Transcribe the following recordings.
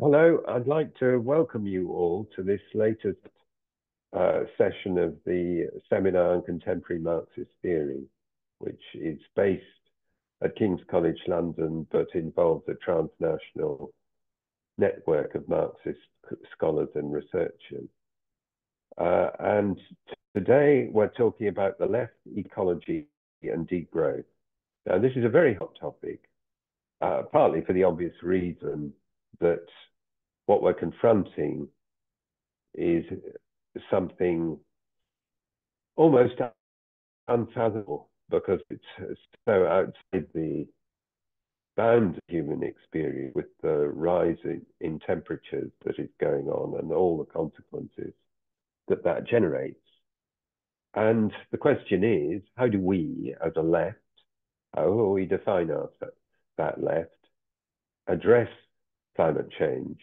Hello, I'd like to welcome you all to this latest uh, session of the Seminar on Contemporary Marxist Theory, which is based at King's College London, but involves a transnational network of Marxist scholars and researchers. Uh, and today we're talking about the left, ecology, and degrowth. Now, this is a very hot topic, uh, partly for the obvious reason that what we're confronting is something almost unfathomable because it's so outside the bounds of human experience with the rise in, in temperatures that is going on and all the consequences that that generates. And the question is, how do we as a left, how we define ourselves, that left, address climate change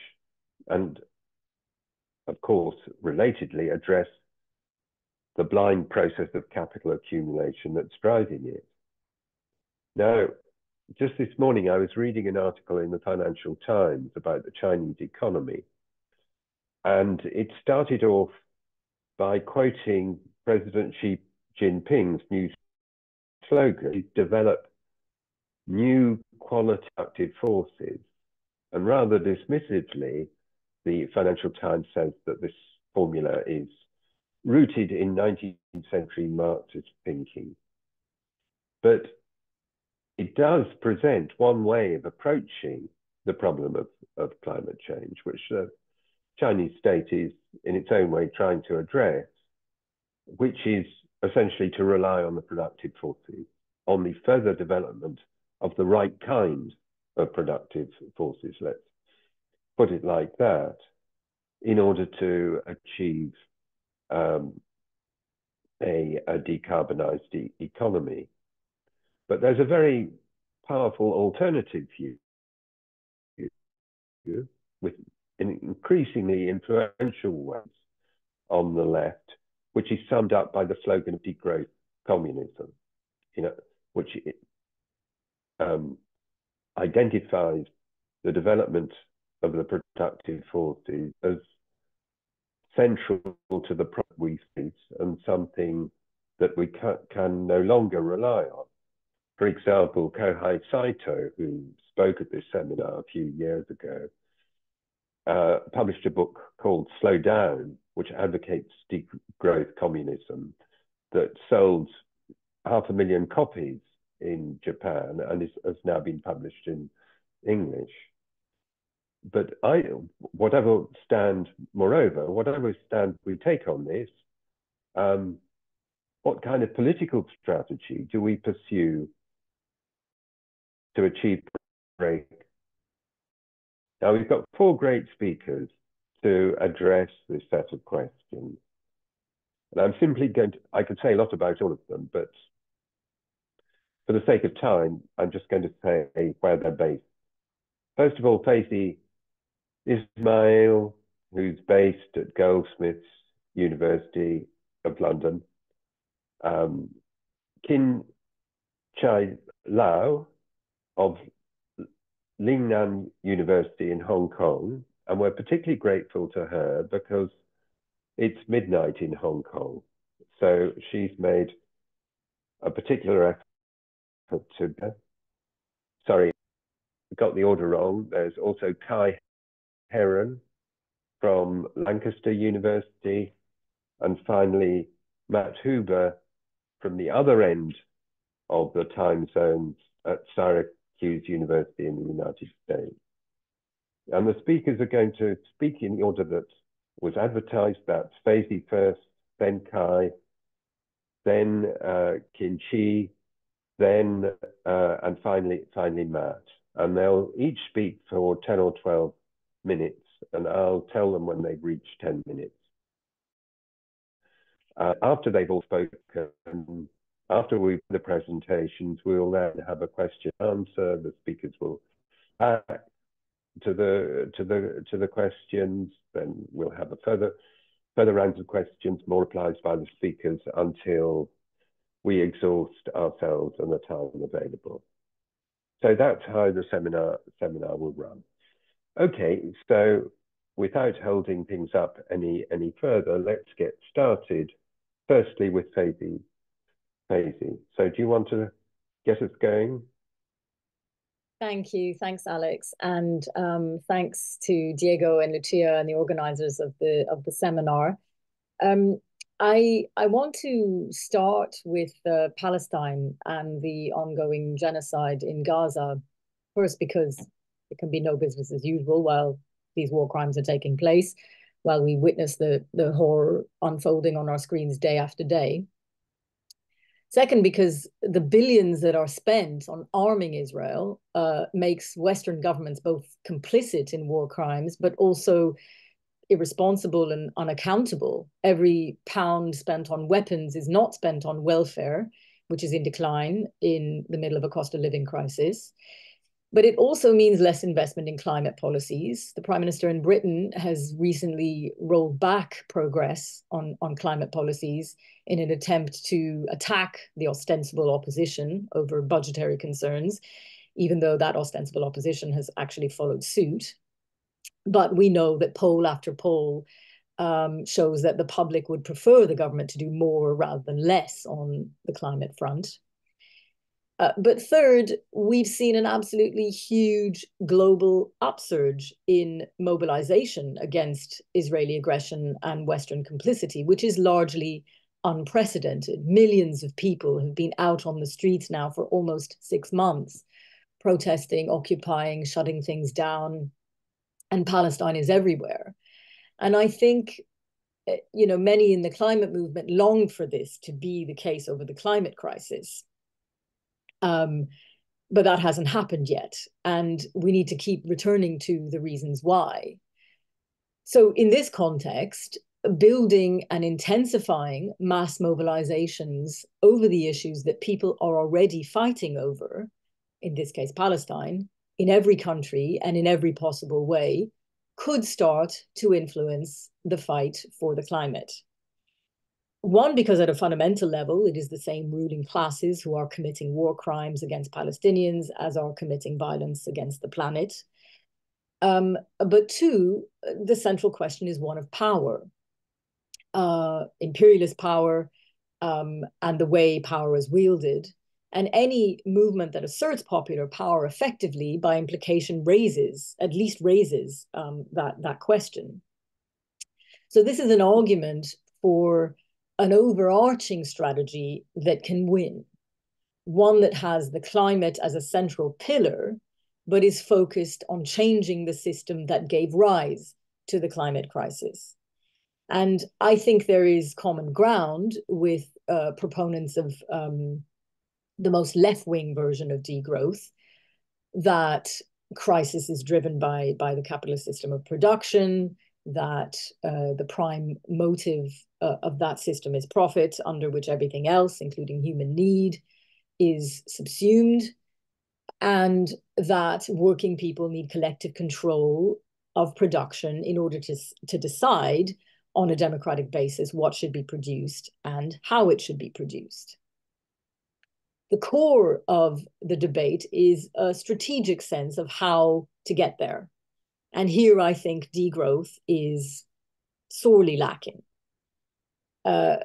and of course, relatedly address the blind process of capital accumulation that's driving it. Now, just this morning, I was reading an article in the Financial Times about the Chinese economy. And it started off by quoting President Xi Jinping's new slogan, develop new qualitative forces. And rather dismissively, the Financial Times says that this formula is rooted in 19th century Marxist thinking. But it does present one way of approaching the problem of, of climate change, which the Chinese state is in its own way trying to address, which is essentially to rely on the productive forces, on the further development of the right kind productive forces, let's put it like that, in order to achieve um, a, a, decarbonized e economy. But there's a very powerful alternative view with increasingly influential ones on the left, which is summed up by the slogan of degrowth communism, you know, which um, identifies the development of the productive forces as central to the problem we face and something that we can, can no longer rely on. For example, Kohei Saito, who spoke at this seminar a few years ago, uh, published a book called Slow Down, which advocates degrowth communism, that sold half a million copies in Japan and has now been published in English but I, whatever stand, moreover, whatever stand we take on this, um, what kind of political strategy do we pursue to achieve break? Now we've got four great speakers to address this set of questions. And I'm simply going to, I could say a lot about all of them, but for the sake of time, I'm just going to say where they're based. First of all, Feyzi Ismail, who's based at Goldsmiths University of London, um, Kin Chi Lau of Lingnan University in Hong Kong, and we're particularly grateful to her because it's midnight in Hong Kong. So she's made a particular to, sorry, got the order wrong. There's also Kai Heron from Lancaster University, and finally Matt Huber from the other end of the time zones at Syracuse University in the United States. And the speakers are going to speak in the order that was advertised. That's Feyzi first, then Kai, then uh, Kin Chi, then uh, and finally finally Matt. And they'll each speak for 10 or 12 minutes, and I'll tell them when they've reached 10 minutes. Uh, after they've all spoken, after we've the presentations, we'll then have a question answer. The speakers will back to the to the to the questions. Then we'll have a further further rounds of questions, more replies by the speakers until we exhaust ourselves and the time available. So that's how the seminar seminar will run. Okay, so without holding things up any any further, let's get started. Firstly, with Feyzi. Feyzi. So, do you want to get us going? Thank you. Thanks, Alex. And um, thanks to Diego and Lucia and the organizers of the of the seminar. Um, I I want to start with uh, Palestine and the ongoing genocide in Gaza. First, because it can be no business as usual while these war crimes are taking place, while we witness the the horror unfolding on our screens day after day. Second, because the billions that are spent on arming Israel uh, makes Western governments both complicit in war crimes, but also irresponsible and unaccountable. Every pound spent on weapons is not spent on welfare, which is in decline in the middle of a cost of living crisis. But it also means less investment in climate policies. The Prime Minister in Britain has recently rolled back progress on, on climate policies in an attempt to attack the ostensible opposition over budgetary concerns, even though that ostensible opposition has actually followed suit. But we know that poll after poll um, shows that the public would prefer the government to do more rather than less on the climate front. Uh, but third, we've seen an absolutely huge global upsurge in mobilization against Israeli aggression and Western complicity, which is largely unprecedented. Millions of people have been out on the streets now for almost six months, protesting, occupying, shutting things down, and Palestine is everywhere. And I think, eh, you know, many in the climate movement long for this to be the case over the climate crisis. Um, but that hasn't happened yet. And we need to keep returning to the reasons why. So, in this context, building and intensifying mass mobilizations over the issues that people are already fighting over, in this case, Palestine, in every country and in every possible way, could start to influence the fight for the climate. One, because at a fundamental level, it is the same ruling classes who are committing war crimes against Palestinians as are committing violence against the planet. Um, but two, the central question is one of power, uh, imperialist power, um, and the way power is wielded. And any movement that asserts popular power effectively, by implication, raises, at least raises um, that, that question. So this is an argument for an overarching strategy that can win, one that has the climate as a central pillar, but is focused on changing the system that gave rise to the climate crisis. And I think there is common ground with uh, proponents of um, the most left wing version of degrowth that crisis is driven by, by the capitalist system of production, that uh, the prime motive uh, of that system is profit, under which everything else, including human need, is subsumed, and that working people need collective control of production in order to, to decide on a democratic basis what should be produced and how it should be produced. The core of the debate is a strategic sense of how to get there. And here I think degrowth is sorely lacking. Uh,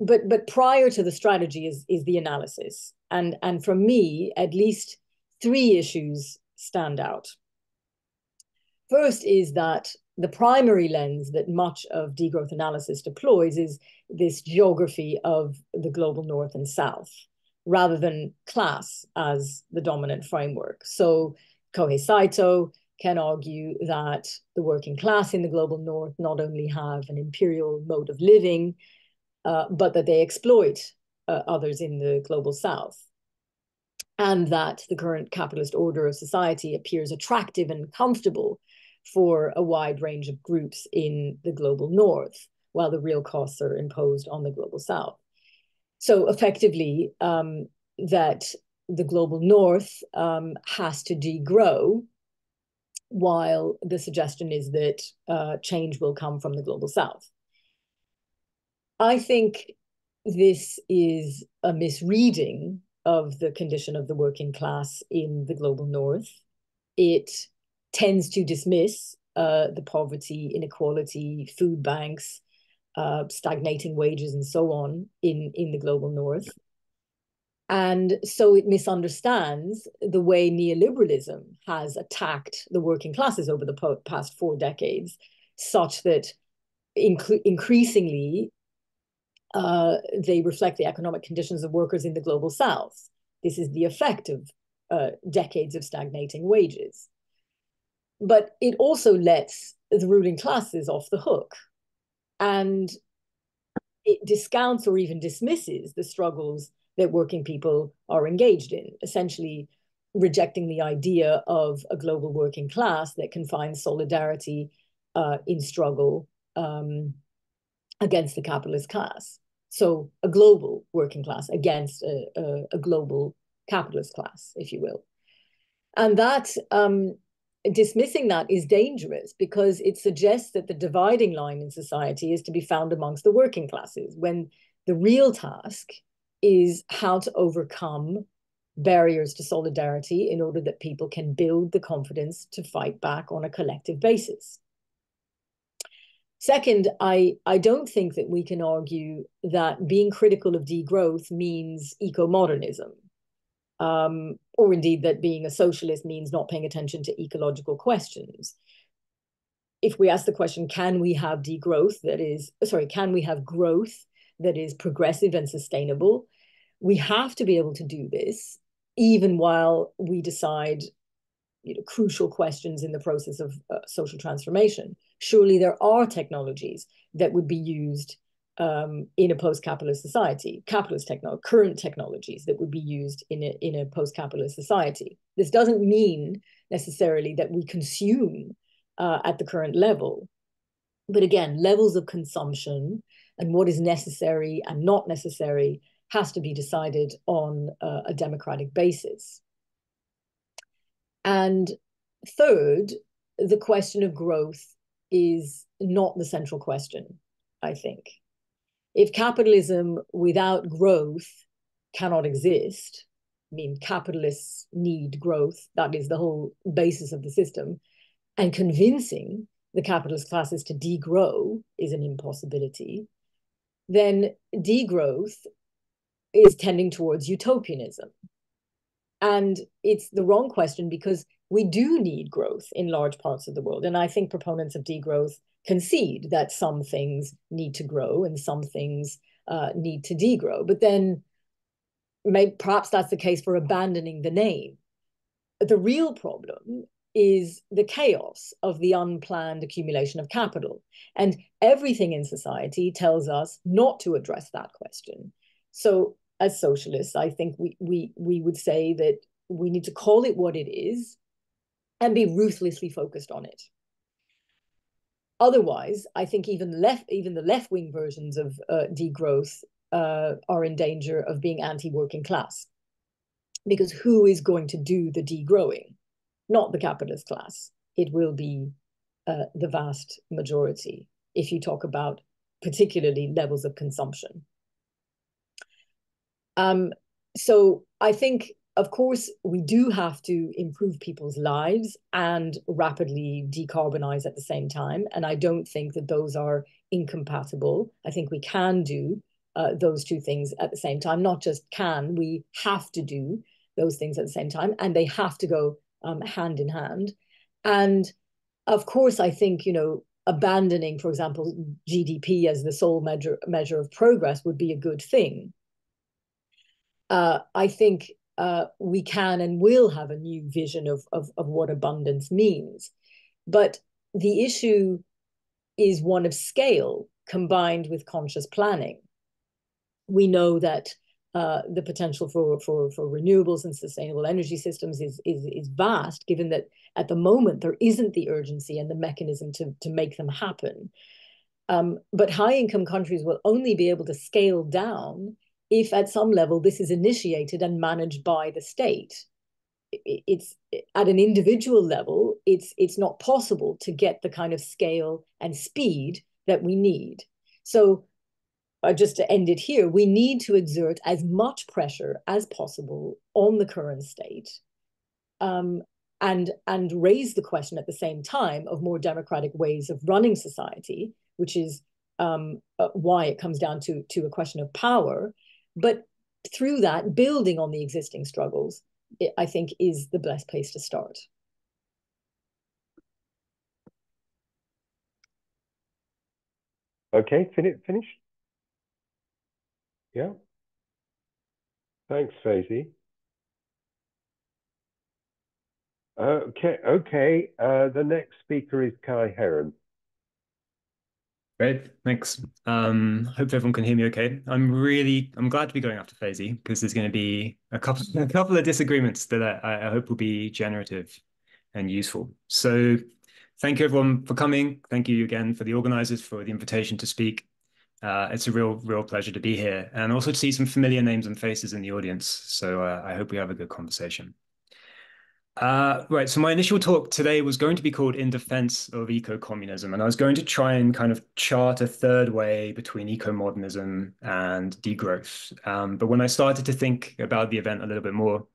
but but prior to the strategy is is the analysis, and and for me at least three issues stand out. First is that the primary lens that much of degrowth analysis deploys is this geography of the global north and south, rather than class as the dominant framework. So Kohei Saito can argue that the working class in the global north not only have an imperial mode of living, uh, but that they exploit uh, others in the global south. And that the current capitalist order of society appears attractive and comfortable for a wide range of groups in the global north, while the real costs are imposed on the global south. So effectively, um, that the global north um, has to degrow while the suggestion is that uh, change will come from the global south. I think this is a misreading of the condition of the working class in the global north. It tends to dismiss uh, the poverty, inequality, food banks, uh, stagnating wages, and so on in, in the global north. And so it misunderstands the way neoliberalism has attacked the working classes over the past four decades, such that inc increasingly uh, they reflect the economic conditions of workers in the global south. This is the effect of uh, decades of stagnating wages. But it also lets the ruling classes off the hook. And it discounts or even dismisses the struggles that working people are engaged in, essentially rejecting the idea of a global working class that can find solidarity uh, in struggle um, against the capitalist class. So a global working class against a, a, a global capitalist class, if you will. And that um, dismissing that is dangerous because it suggests that the dividing line in society is to be found amongst the working classes when the real task is how to overcome barriers to solidarity in order that people can build the confidence to fight back on a collective basis. Second, I, I don't think that we can argue that being critical of degrowth means eco-modernism, um, or indeed that being a socialist means not paying attention to ecological questions. If we ask the question, can we have degrowth that is, sorry, can we have growth that is progressive and sustainable? We have to be able to do this even while we decide you know, crucial questions in the process of uh, social transformation surely there are technologies that would be used um, in a post-capitalist society, capitalist current technologies that would be used in a, in a post-capitalist society. This doesn't mean necessarily that we consume uh, at the current level. But again, levels of consumption and what is necessary and not necessary has to be decided on uh, a democratic basis. And third, the question of growth is not the central question, I think. If capitalism without growth cannot exist, I mean, capitalists need growth, that is the whole basis of the system, and convincing the capitalist classes to degrow is an impossibility, then degrowth is tending towards utopianism. And it's the wrong question because we do need growth in large parts of the world. And I think proponents of degrowth concede that some things need to grow and some things uh, need to degrow. But then maybe, perhaps that's the case for abandoning the name. The real problem is the chaos of the unplanned accumulation of capital. And everything in society tells us not to address that question. So as socialists, I think we we we would say that we need to call it what it is and be ruthlessly focused on it. Otherwise, I think even left, even the left-wing versions of uh, degrowth uh, are in danger of being anti-working class, because who is going to do the degrowing? Not the capitalist class. It will be uh, the vast majority. If you talk about particularly levels of consumption. Um, so I think of course, we do have to improve people's lives and rapidly decarbonize at the same time. And I don't think that those are incompatible. I think we can do uh, those two things at the same time. Not just can, we have to do those things at the same time, and they have to go um, hand in hand. And of course, I think, you know, abandoning, for example, GDP as the sole measure, measure of progress would be a good thing. Uh, I think uh, we can and will have a new vision of, of, of what abundance means. But the issue is one of scale combined with conscious planning. We know that uh, the potential for, for, for renewables and sustainable energy systems is, is, is vast, given that at the moment there isn't the urgency and the mechanism to, to make them happen. Um, but high income countries will only be able to scale down if at some level this is initiated and managed by the state it's at an individual level it's it's not possible to get the kind of scale and speed that we need so uh, just to end it here we need to exert as much pressure as possible on the current state um, and and raise the question at the same time of more democratic ways of running society, which is um, uh, why it comes down to to a question of power. But through that, building on the existing struggles, it, I think, is the best place to start. Okay, fin finish. Yeah. Thanks, Feyzi. Okay, okay. Uh, the next speaker is Kai Heron. Great, thanks. Um, hope everyone can hear me okay. I'm really, I'm glad to be going after Feyzi because there's going to be a couple, a couple of disagreements that I, I hope will be generative and useful. So thank you everyone for coming. Thank you again for the organizers for the invitation to speak. Uh, it's a real, real pleasure to be here and also to see some familiar names and faces in the audience. So uh, I hope we have a good conversation. Uh, right, so my initial talk today was going to be called In Defense of Eco-Communism, and I was going to try and kind of chart a third way between eco-modernism and degrowth. Um, but when I started to think about the event a little bit more,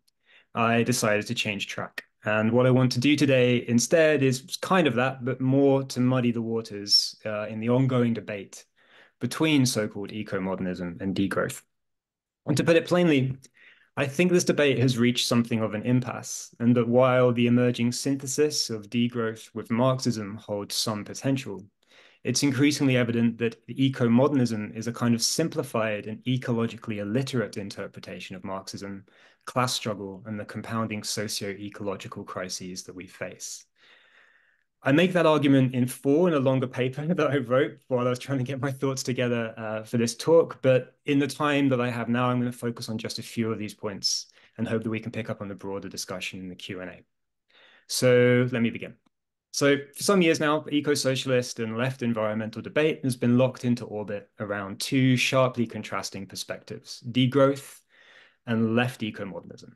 I decided to change track. And what I want to do today instead is kind of that, but more to muddy the waters uh, in the ongoing debate between so-called eco-modernism and degrowth. And to put it plainly, I think this debate has reached something of an impasse, and that while the emerging synthesis of degrowth with Marxism holds some potential, it's increasingly evident that eco-modernism is a kind of simplified and ecologically illiterate interpretation of Marxism, class struggle, and the compounding socio-ecological crises that we face. I make that argument in full in a longer paper that I wrote while I was trying to get my thoughts together uh, for this talk. But in the time that I have now, I'm going to focus on just a few of these points and hope that we can pick up on the broader discussion in the Q&A. So let me begin. So for some years now, eco-socialist and left environmental debate has been locked into orbit around two sharply contrasting perspectives, degrowth and left eco-modernism.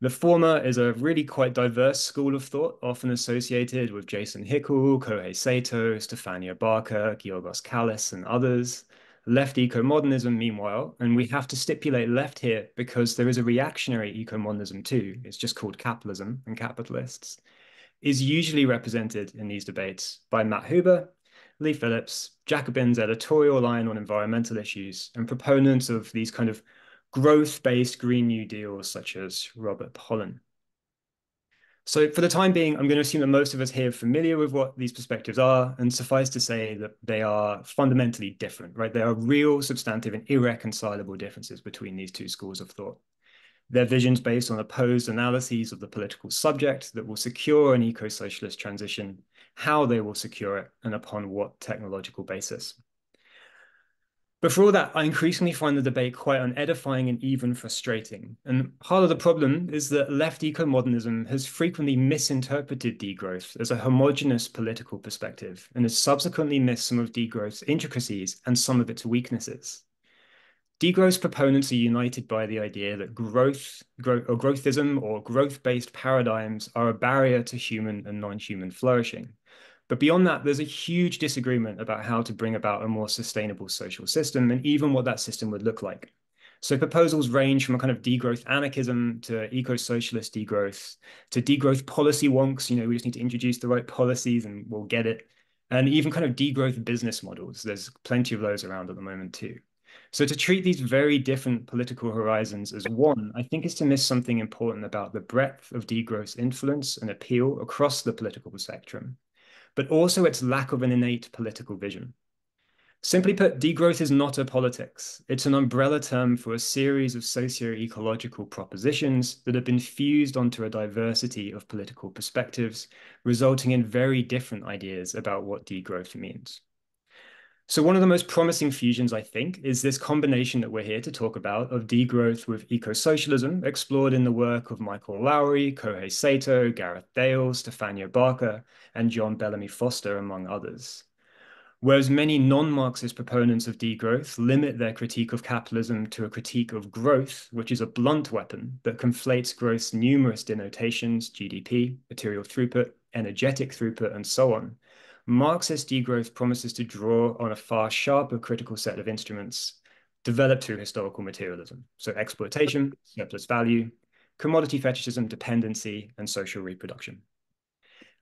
The former is a really quite diverse school of thought, often associated with Jason Hickel, Kohei Saito, Stefania Barca, Giorgos Kallis, and others. Left eco-modernism, meanwhile, and we have to stipulate left here because there is a reactionary eco-modernism too, it's just called capitalism and capitalists, is usually represented in these debates by Matt Huber, Leigh Phillips, Jacobin's editorial line on environmental issues, and proponents of these kind of growth-based Green New Deals such as Robert Pollin. So for the time being, I'm going to assume that most of us here are familiar with what these perspectives are, and suffice to say that they are fundamentally different, right? There are real, substantive, and irreconcilable differences between these two schools of thought. Their visions based on opposed analyses of the political subject that will secure an eco-socialist transition, how they will secure it, and upon what technological basis. But for all that, I increasingly find the debate quite unedifying and even frustrating. And part of the problem is that left eco-modernism has frequently misinterpreted degrowth as a homogenous political perspective and has subsequently missed some of degrowth's intricacies and some of its weaknesses. Degrowth's proponents are united by the idea that growth, growth or growthism or growth-based paradigms are a barrier to human and non-human flourishing. But beyond that, there's a huge disagreement about how to bring about a more sustainable social system and even what that system would look like. So proposals range from a kind of degrowth anarchism to eco-socialist degrowth to degrowth policy wonks. You know, we just need to introduce the right policies and we'll get it. And even kind of degrowth business models. There's plenty of those around at the moment too. So to treat these very different political horizons as one, I think is to miss something important about the breadth of degrowth's influence and appeal across the political spectrum but also its lack of an innate political vision. Simply put, degrowth is not a politics. It's an umbrella term for a series of socio-ecological propositions that have been fused onto a diversity of political perspectives, resulting in very different ideas about what degrowth means. So one of the most promising fusions, I think, is this combination that we're here to talk about of degrowth with eco-socialism, explored in the work of Michael Löwy, Kohei Saito, Gareth Dale, Stefania Barca, and John Bellamy Foster, among others. Whereas many non-Marxist proponents of degrowth limit their critique of capitalism to a critique of growth, which is a blunt weapon that conflates growth's numerous denotations, GDP, material throughput, energetic throughput, and so on, Marxist degrowth promises to draw on a far sharper critical set of instruments developed through historical materialism. So exploitation, surplus value, commodity fetishism, dependency, and social reproduction.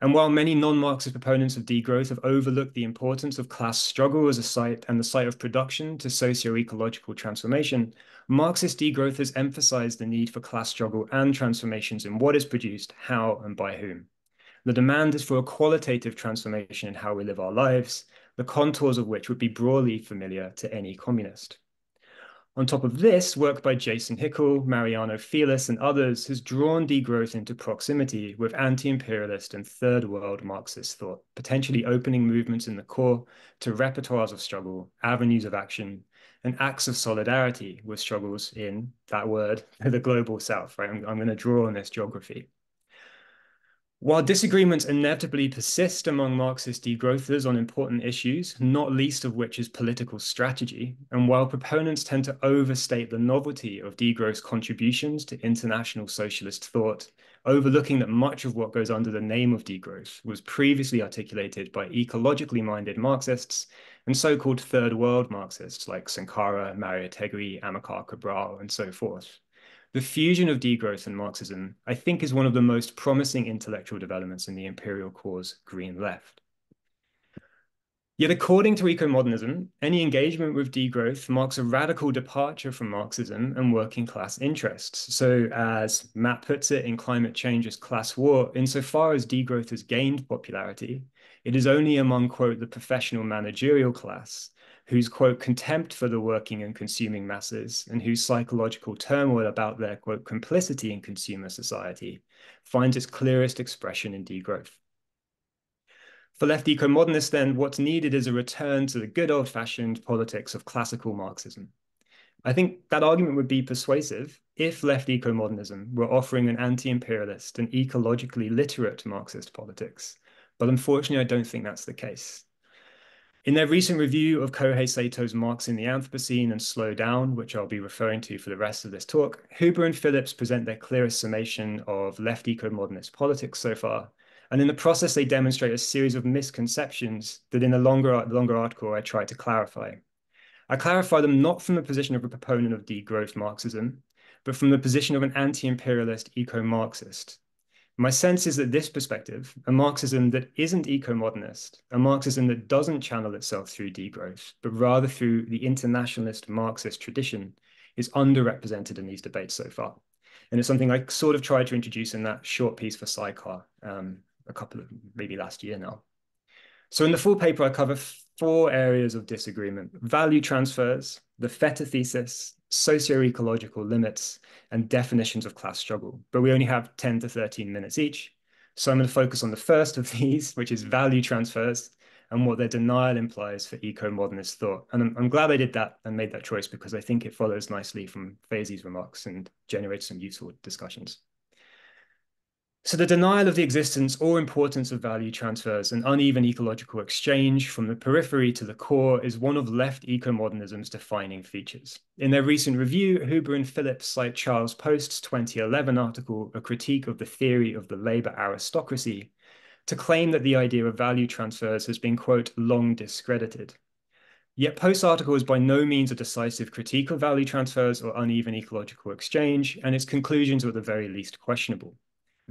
And while many non-Marxist proponents of degrowth have overlooked the importance of class struggle as a site and the site of production to socio-ecological transformation, Marxist degrowth has emphasized the need for class struggle and transformations in what is produced, how, and by whom. The demand is for a qualitative transformation in how we live our lives, the contours of which would be broadly familiar to any communist. On top of this, work by Jason Hickel, Mariano Féliz, and others has drawn degrowth into proximity with anti-imperialist and third world Marxist thought, potentially opening movements in the core to repertoires of struggle, avenues of action, and acts of solidarity with struggles in that word, the global south, right? I'm, I'm going to draw on this geography. While disagreements inevitably persist among Marxist degrowthers on important issues, not least of which is political strategy, and while proponents tend to overstate the novelty of degrowth's contributions to international socialist thought, overlooking that much of what goes under the name of degrowth was previously articulated by ecologically minded Marxists and so-called third world Marxists like Sankara, Mariátegui, Amilcar Cabral, and so forth. The fusion of degrowth and Marxism, I think, is one of the most promising intellectual developments in the imperial cause green left. Yet according to eco-modernism, any engagement with degrowth marks a radical departure from Marxism and working class interests. So as Matt puts it in Climate Change as Class War, insofar as degrowth has gained popularity, it is only among, quote, the professional managerial class whose, quote, contempt for the working and consuming masses and whose psychological turmoil about their, quote, complicity in consumer society finds its clearest expression in degrowth. For left eco-modernists, then, what's needed is a return to the good old-fashioned politics of classical Marxism. I think that argument would be persuasive if left eco-modernism were offering an anti-imperialist and ecologically literate Marxist politics. But unfortunately, I don't think that's the case. In their recent review of Kohei Saito's Marx in the Anthropocene and Slow Down, which I'll be referring to for the rest of this talk, Huber and Phillips present their clearest summation of left eco-modernist politics so far. And in the process, they demonstrate a series of misconceptions that in the longer, longer article I try to clarify. I clarify them not from the position of a proponent of degrowth Marxism, but from the position of an anti-imperialist eco-Marxist, my sense is that this perspective, a Marxism that isn't eco-modernist, a Marxism that doesn't channel itself through degrowth, but rather through the internationalist Marxist tradition, is underrepresented in these debates so far. And it's something I sort of tried to introduce in that short piece for Sidecar um, a couple of, maybe last year now. So in the full paper, I cover four areas of disagreement, value transfers, the Feta thesis, socio-ecological limits, and definitions of class struggle. But we only have 10 to 13 minutes each. So I'm going to focus on the first of these, which is value transfers and what their denial implies for eco-modernist thought. And I'm, I'm, glad I did that and made that choice because I think it follows nicely from Feyzi's remarks and generates some useful discussions. So the denial of the existence or importance of value transfers and uneven ecological exchange from the periphery to the core is one of left eco-modernism's defining features. In their recent review, Huber and Phillips cite Charles Post's 2011 article, A Critique of the Theory of the Labor Aristocracy, to claim that the idea of value transfers has been, quote, long discredited. Yet Post's article is by no means a decisive critique of value transfers or uneven ecological exchange, and its conclusions are at the very least questionable.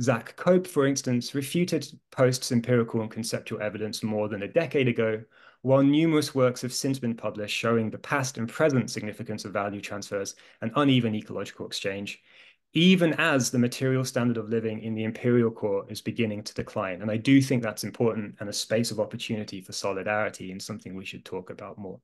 Zak Cope, for instance, refuted Post's empirical and conceptual evidence more than a decade ago, while numerous works have since been published showing the past and present significance of value transfers and uneven ecological exchange, even as the material standard of living in the imperial core is beginning to decline. And I do think that's important and a space of opportunity for solidarity and something we should talk about more.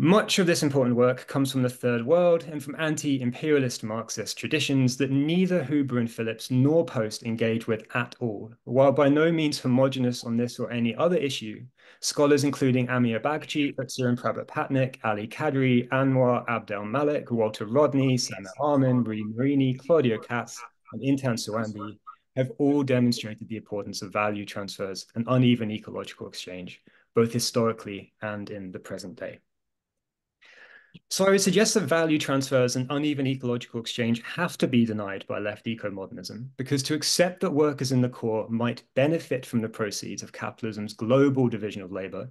Much of this important work comes from the Third World and from anti-imperialist Marxist traditions that neither Huber and Phillips nor Post engage with at all. While by no means homogenous on this or any other issue, scholars including Amiya Bagchi, Utsa and Prabhat Patnaik, Ali Kadri, Anwar Abdel Malik, Walter Rodney, Samir Amin, Marie Marini, Claudio Katz, and Intan Suwandi have all demonstrated the importance of value transfers and uneven ecological exchange, both historically and in the present day. So I would suggest that value transfers and uneven ecological exchange have to be denied by left eco-modernism, because to accept that workers in the core might benefit from the proceeds of capitalism's global division of labor,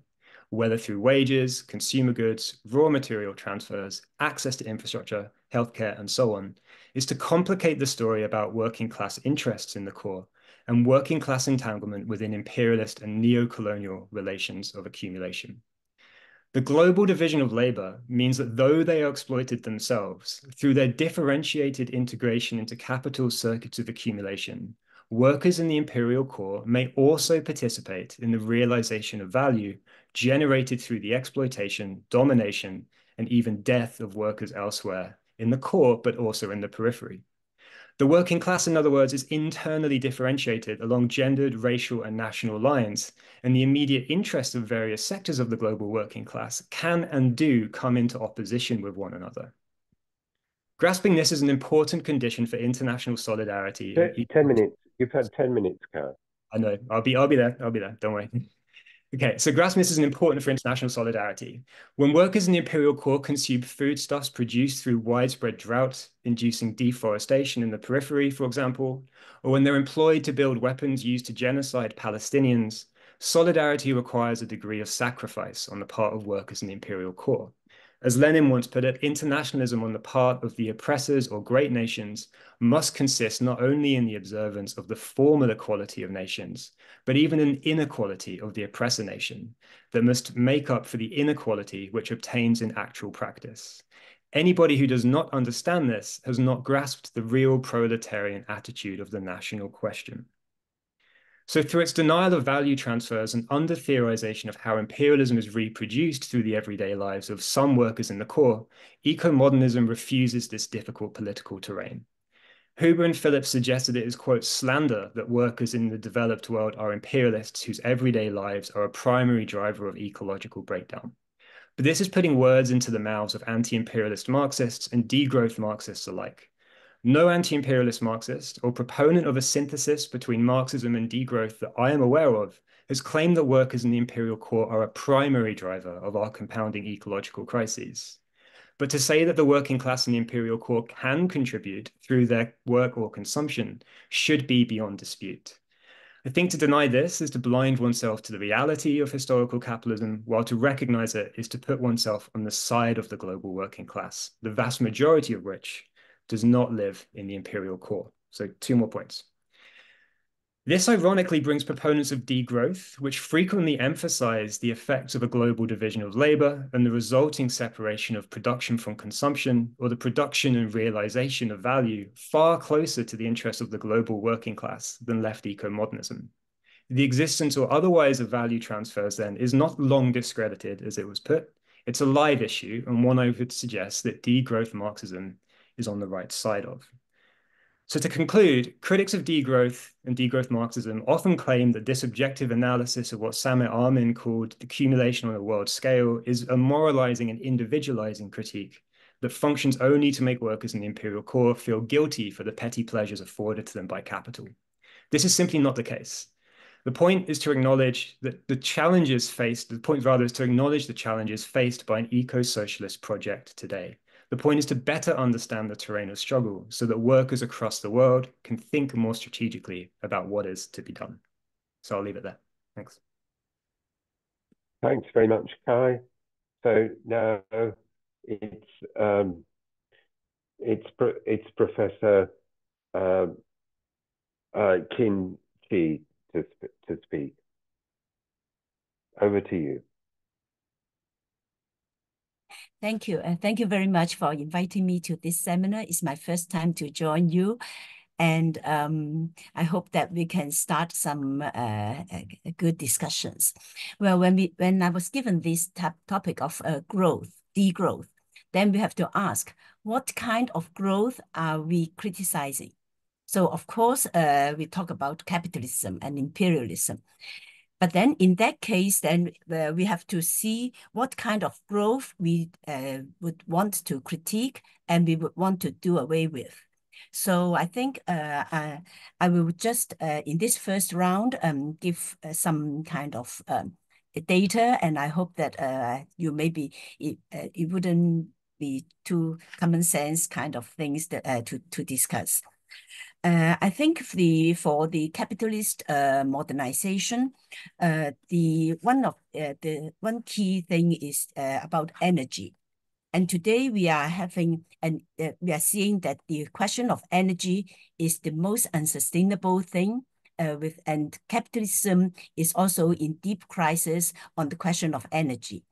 whether through wages, consumer goods, raw material transfers, access to infrastructure, healthcare, and so on, is to complicate the story about working class interests in the core and working class entanglement within imperialist and neo-colonial relations of accumulation. The global division of labor means that though they are exploited themselves, through their differentiated integration into capital circuits of accumulation, workers in the imperial core may also participate in the realization of value generated through the exploitation, domination, and even death of workers elsewhere in the core, but also in the periphery. The working class, in other words, is internally differentiated along gendered, racial, and national lines, and the immediate interests of various sectors of the global working class can and do come into opposition with one another. Grasping this is an important condition for international solidarity. Ten minutes. You've had ten minutes, Carl. I know. I'll be. I'll be there. I'll be there. Don't worry. Okay, so grasping is important for international solidarity. When workers in the imperial core consume foodstuffs produced through widespread drought, inducing deforestation in the periphery, for example, or when they're employed to build weapons used to genocide Palestinians, solidarity requires a degree of sacrifice on the part of workers in the imperial core. As Lenin once put it, internationalism on the part of the oppressors or great nations must consist not only in the observance of the formal equality of nations, but even an inequality of the oppressor nation that must make up for the inequality which obtains in actual practice. Anybody who does not understand this has not grasped the real proletarian attitude of the national question. So through its denial of value transfers and under-theorization of how imperialism is reproduced through the everyday lives of some workers in the core, eco-modernism refuses this difficult political terrain. Huber and Phillips suggested it is, quote, slander that workers in the developed world are imperialists whose everyday lives are a primary driver of ecological breakdown. But this is putting words into the mouths of anti-imperialist Marxists and degrowth Marxists alike. No anti-imperialist Marxist or proponent of a synthesis between Marxism and degrowth that I am aware of has claimed that workers in the imperial core are a primary driver of our compounding ecological crises. But to say that the working class in the imperial core can contribute through their work or consumption should be beyond dispute. I think to deny this is to blind oneself to the reality of historical capitalism, while to recognize it is to put oneself on the side of the global working class, the vast majority of which does not live in the imperial core. So two more points. This ironically brings proponents of degrowth, which frequently emphasize the effects of a global division of labor and the resulting separation of production from consumption, or the production and realization of value, far closer to the interests of the global working class than left eco-modernism. The existence or otherwise of value transfers then is not long discredited, as it was put. It's a live issue, and one I would suggest that degrowth Marxism is on the right side of. So to conclude, critics of degrowth and degrowth Marxism often claim that this objective analysis of what Samir Amin called the accumulation on a world scale is a moralizing and individualizing critique that functions only to make workers in the imperial core feel guilty for the petty pleasures afforded to them by capital. This is simply not the case. The point is to acknowledge that the challenges faced, the point rather is to acknowledge the challenges faced by an eco-socialist project today. The point is to better understand the terrain of struggle so that workers across the world can think more strategically about what is to be done. So I'll leave it there. Thanks. Thanks very much, Kai. So now it's um, it's it's Professor uh, uh, Kin Chi to to speak. Over to you. Thank you. And thank you very much for inviting me to this seminar. It's my first time to join you. And um, I hope that we can start some uh, good discussions. Well, when we when I was given this topic of uh, growth, degrowth, then we have to ask, what kind of growth are we criticizing? So of course, uh, we talk about capitalism and imperialism. But then in that case, then uh, we have to see what kind of growth we uh, would want to critique and we would want to do away with. So I think uh, I, I will just, uh, in this first round, um, give uh, some kind of um, data, and I hope that uh, you maybe, it, it wouldn't be too common sense kind of things that, uh, to, to discuss. Uh, I think the for the capitalist uh, modernization, uh, the one of uh, the one key thing is uh, about energy, And today we are having, and uh, we are seeing that the question of energy is the most unsustainable thing uh, with, and capitalism is also in deep crisis on the question of energy.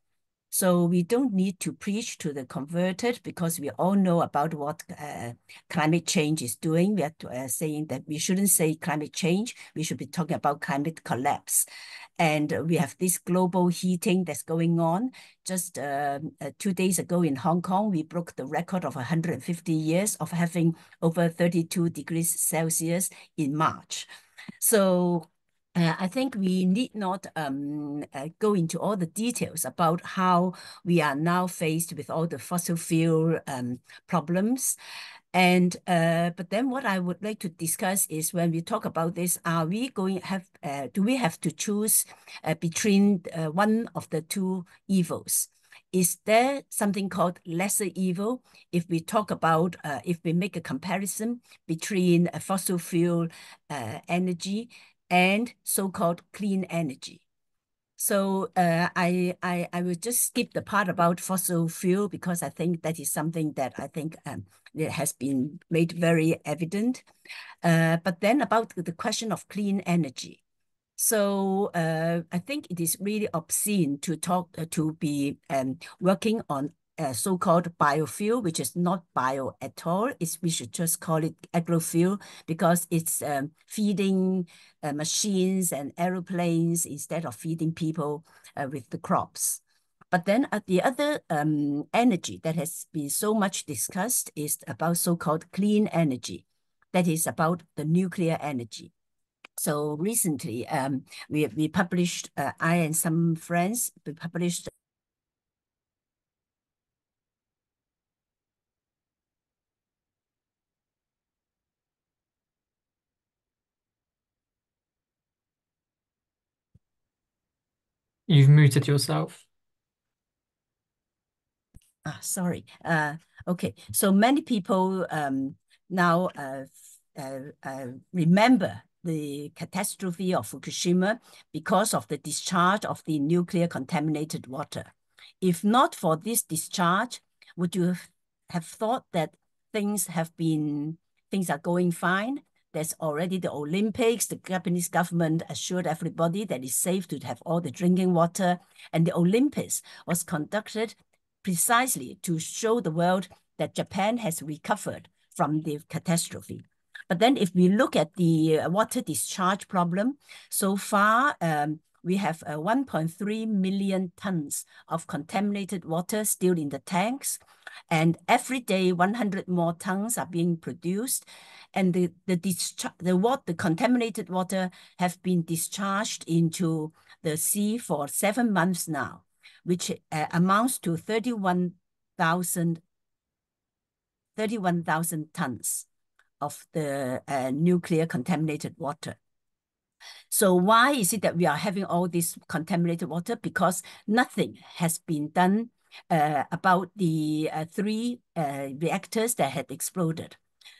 So we don't need to preach to the converted because we all know about what uh, climate change is doing. We are uh, saying that we shouldn't say climate change. We should be talking about climate collapse. And we have this global heating that's going on. Just uh, uh two days ago in Hong Kong, we broke the record of 150 years of having over 32 degrees Celsius in March. So uh, I think we need not um, uh, go into all the details about how we are now faced with all the fossil fuel um, problems. And uh, but then what I would like to discuss is when we talk about this, are we going have uh, do we have to choose uh, between uh, one of the two evils? Is there something called lesser evil if we talk about if we make a comparison between fossil fuel energy and so-called clean energy. So uh, I, I I will just skip the part about fossil fuel because I think that is something that I think um, it has been made very evident. Uh, but then about the question of clean energy. So uh, I think it is really obscene to talk uh, to be um, working on uh, so-called biofuel, which is not bio at all. It's, we should just call it agrofuel because it's um, feeding uh, machines and aeroplanes instead of feeding people uh, with the crops. But then uh, the other um, energy that has been so much discussed is about so-called clean energy. That is about the nuclear energy. So recently, um, we, we published, uh, I and some friends, we published You've muted yourself. Ah, sorry. Uh, okay. So many people um, now uh, uh, uh, remember the catastrophe of Fukushima because of the discharge of the nuclear contaminated water. If not for this discharge, would you have thought that things have been, things are going fine? There's already the Olympics. The Japanese government assured everybody that it's safe to have all the drinking water. And the Olympics was conducted precisely to show the world that Japan has recovered from the catastrophe. But then if we look at the uh, water discharge problem, so far um, we have uh, 1.3 million tons of contaminated water still in the tanks. And every day, 100 more tons are being produced. And the, the, the, water, the contaminated water have been discharged into the sea for seven months now, which uh, amounts to 31,000 31,000 tons of the uh, nuclear contaminated water. So why is it that we are having all this contaminated water? Because nothing has been done about the uh, three uh, reactors that had exploded.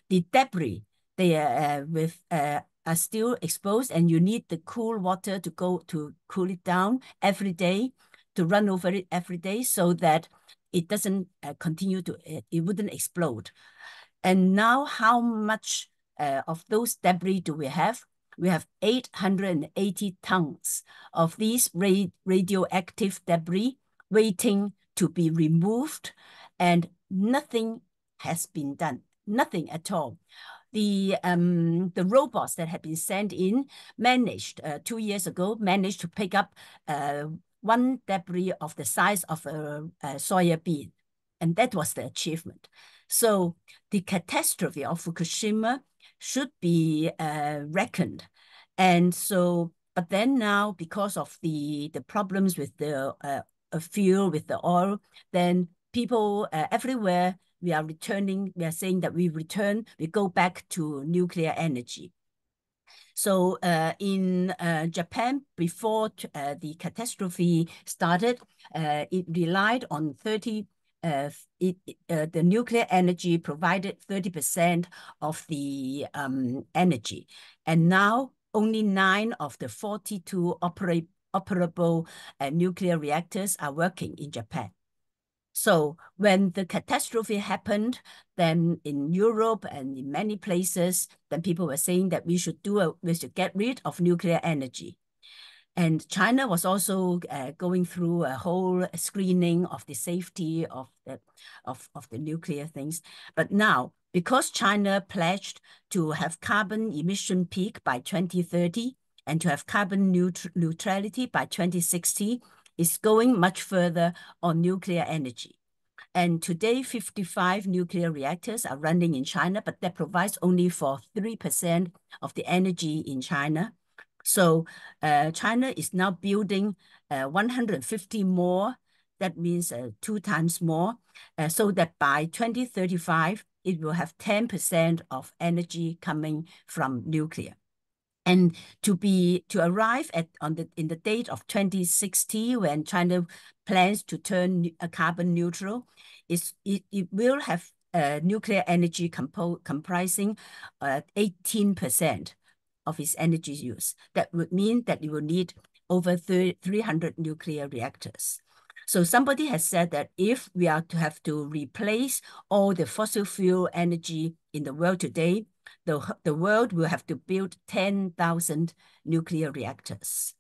The debris, they are uh, with uh, are still exposed and you need the cool water to go to cool it down every day, to run over it every day so that it doesn't uh, continue to, it, it wouldn't explode. And now how much uh, of those debris do we have? We have 880 tons of these ra radioactive debris waiting to be removed and nothing has been done, nothing at all. The, um, the robots that had been sent in managed, uh, two years ago, managed to pick up uh, one debris of the size of a, a soya bean. And that was the achievement. So the catastrophe of Fukushima should be uh, reckoned. And so, but then now, because of the, the problems with the uh, fuel with the oil, then people uh, everywhere, we are returning, we are saying that we return, we go back to nuclear energy. So uh, in uh, Japan, before uh, the catastrophe started, uh, it relied on 30, uh, it, uh, the nuclear energy provided 30% of the um, energy. And now only nine of the 42 operate operable uh, nuclear reactors are working in Japan. So when the catastrophe happened, then in Europe and in many places, then people were saying that we should do a, we should get rid of nuclear energy. And China was also uh, going through a whole screening of the safety of the, of, of the nuclear things. But now, because China pledged to have carbon emission peak by 2030 and to have carbon neut neutrality by 2060, is going much further on nuclear energy. And today, 55 nuclear reactors are running in China, but that provides only for 3% of the energy in China. So uh, China is now building uh, 150 more. That means uh, two times more. Uh, so that by 2035, it will have 10% of energy coming from nuclear. And to be to arrive at on the in the date of 2060, when China plans to turn a carbon neutral, is it, it will have uh, nuclear energy compo comprising 18% of its energy use. That would mean that it will need over 300 nuclear reactors. So somebody has said that if we are to have to replace all the fossil fuel energy in the world today, the, the world will have to build 10,000 nuclear reactors.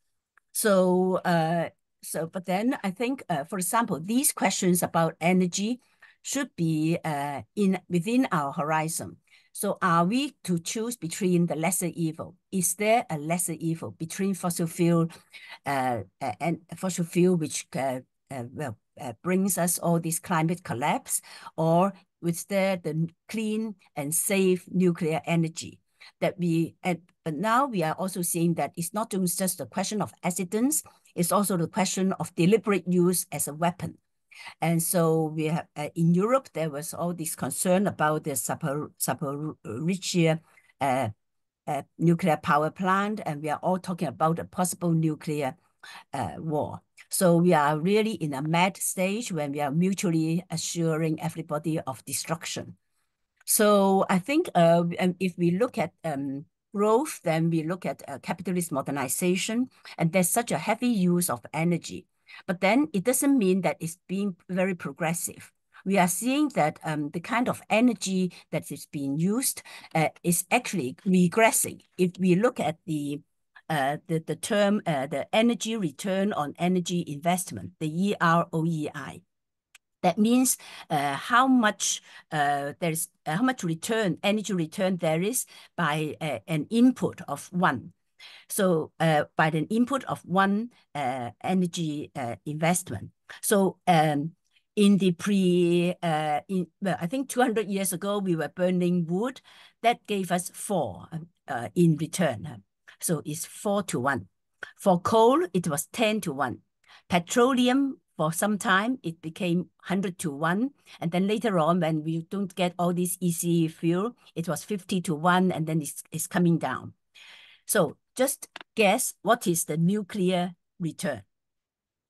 So, uh, so, but then I think, uh, for example, these questions about energy should be uh, in within our horizon. So are we to choose between the lesser evil? Is there a lesser evil between fossil fuel uh, and fossil fuel, which uh, uh, well, uh, brings us all this climate collapse, or there the clean and safe nuclear energy that we, and, but now we are also seeing that it's not just a question of accidents, it's also the question of deliberate use as a weapon. And so we have uh, in Europe, there was all this concern about the Zapor Zaporizhia uh, uh, nuclear power plant, and we are all talking about a possible nuclear uh, war. So we are really in a mad stage when we are mutually assuring everybody of destruction. So I think uh, if we look at um, growth, then we look at uh, capitalist modernization, and there's such a heavy use of energy. But then it doesn't mean that it's being very progressive. We are seeing that um, the kind of energy that is being used uh, is actually regressing. If we look at the uh, the, the term, uh, the energy return on energy investment, the EROEI. That means uh, how much uh, there's uh, how much return, energy return there is by uh, an input of one. So uh, by the input of one uh, energy uh, investment. So um, in the pre, uh, in well, I think 200 years ago, we were burning wood. That gave us four in return. So it's four to one. For coal, it was 10 to one. Petroleum, for some time, it became 100 to 1. And then later on, when we don't get all this easy fuel, it was 50 to 1, and then it's, it's coming down. So just guess what is the nuclear return.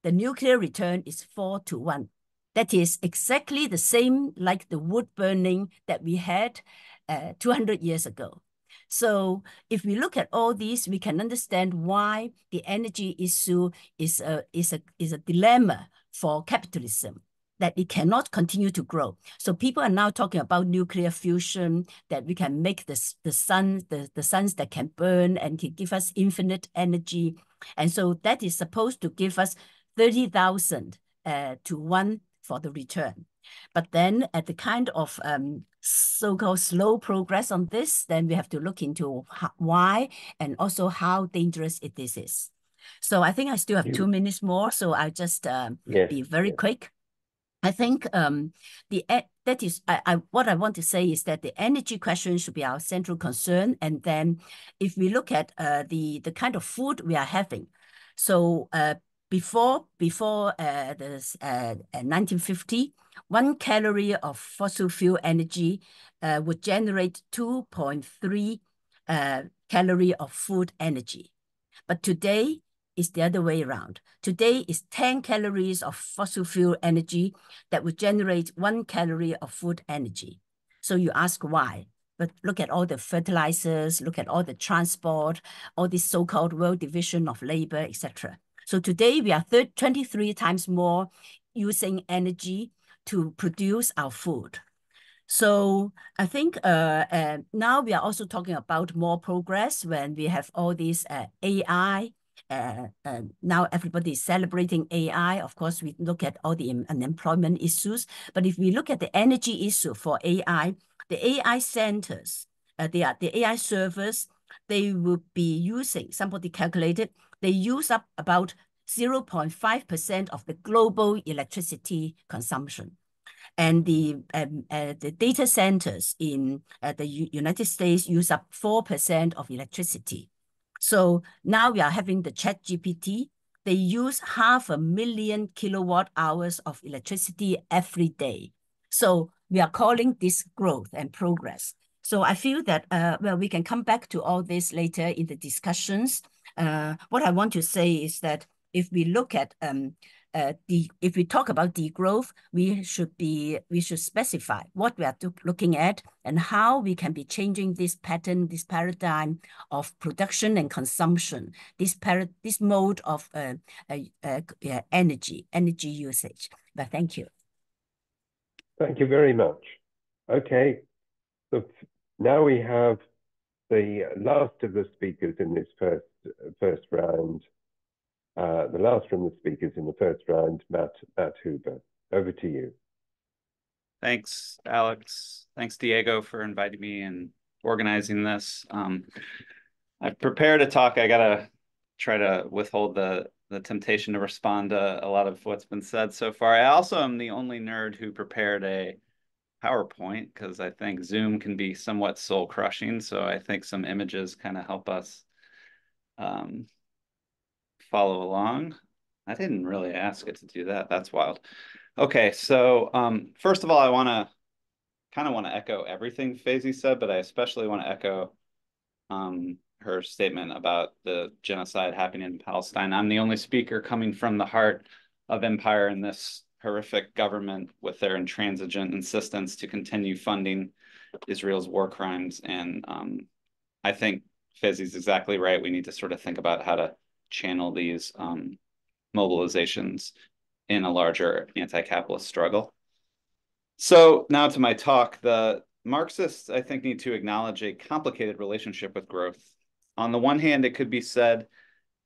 The nuclear return is 4 to 1. That is exactly the same like the wood burning that we had uh, 200 years ago. So if we look at all these, we can understand why the energy issue is a, is a, is a dilemma for capitalism that it cannot continue to grow. So people are now talking about nuclear fusion, that we can make the, the sun, the, the suns that can burn and can give us infinite energy. And so that is supposed to give us 30,000 uh, to one for the return. But then at the kind of um, so-called slow progress on this, then we have to look into how, why and also how dangerous it is. Is. So I think I still have two minutes more, so I'll just um, yes. be very quick. I think um, the that is I, I what I want to say is that the energy question should be our central concern, and then if we look at uh, the the kind of food we are having, so uh, before before uh, the uh, 1950, one calorie of fossil fuel energy uh, would generate 2.3 uh, calorie of food energy, but today is the other way around. Today is 10 calories of fossil fuel energy that would generate one calorie of food energy. So you ask why? But look at all the fertilizers, look at all the transport, all this so-called world division of labor, etc. So today we are 23 times more using energy to produce our food. So I think uh, uh, now we are also talking about more progress when we have all these uh, AI. Uh, uh, now everybody is celebrating AI. Of course, we look at all the unemployment issues. But if we look at the energy issue for AI, the AI centers, uh, they are the AI servers, they will be using, somebody calculated, they use up about 0.5% of the global electricity consumption and the um, uh, the data centers in uh, the U United States use up 4% of electricity. So now we are having the ChatGPT. They use half a million kilowatt hours of electricity every day. So we are calling this growth and progress. So I feel that, uh, well, we can come back to all this later in the discussions. Uh, what I want to say is that if we look at um, uh, the if we talk about degrowth, we should be we should specify what we are looking at and how we can be changing this pattern, this paradigm of production and consumption, this this mode of uh, uh, uh, energy energy usage. But thank you. Thank you very much. Okay, so now we have the last of the speakers in this first first round. Uh, the last from the speakers in the first round, Matt, Matt Huber. Over to you. Thanks, Alex. Thanks, Diego, for inviting me and organizing this. Um, I've prepared a talk. I gotta try to withhold the the temptation to respond to a lot of what's been said so far. I also am the only nerd who prepared a PowerPoint because I think Zoom can be somewhat soul crushing. So I think some images kind of help us um, follow along. I didn't really ask it to do that. That's wild. Okay, so um, first of all, I want to kind of want to echo everything Feyzi said, but I especially want to echo um, her statement about the genocide happening in Palestine. I'm the only speaker coming from the heart of empire in this horrific government with their intransigent insistence to continue funding Israel's war crimes. And um, I think Feyzi's exactly right. We need to sort of think about how to channel these um, mobilizations in a larger anti-capitalist struggle. So now to my talk, the Marxists, I think, need to acknowledge a complicated relationship with growth. On the one hand, it could be said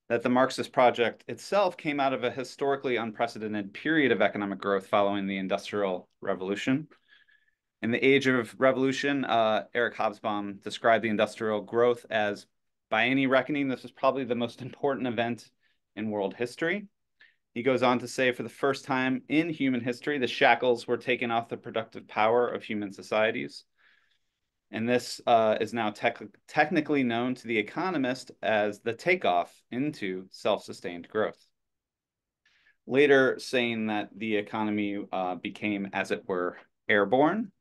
that the Marxist project itself came out of a historically unprecedented period of economic growth following the Industrial Revolution. In the age of revolution, uh, Eric Hobsbawm described the industrial growth as by any reckoning, this was probably the most important event in world history. He goes on to say, for the first time in human history, the shackles were taken off the productive power of human societies. And this uh, is now te technically known to the economist as the takeoff into self-sustained growth. Later saying that the economy uh, became, as it were, airborne,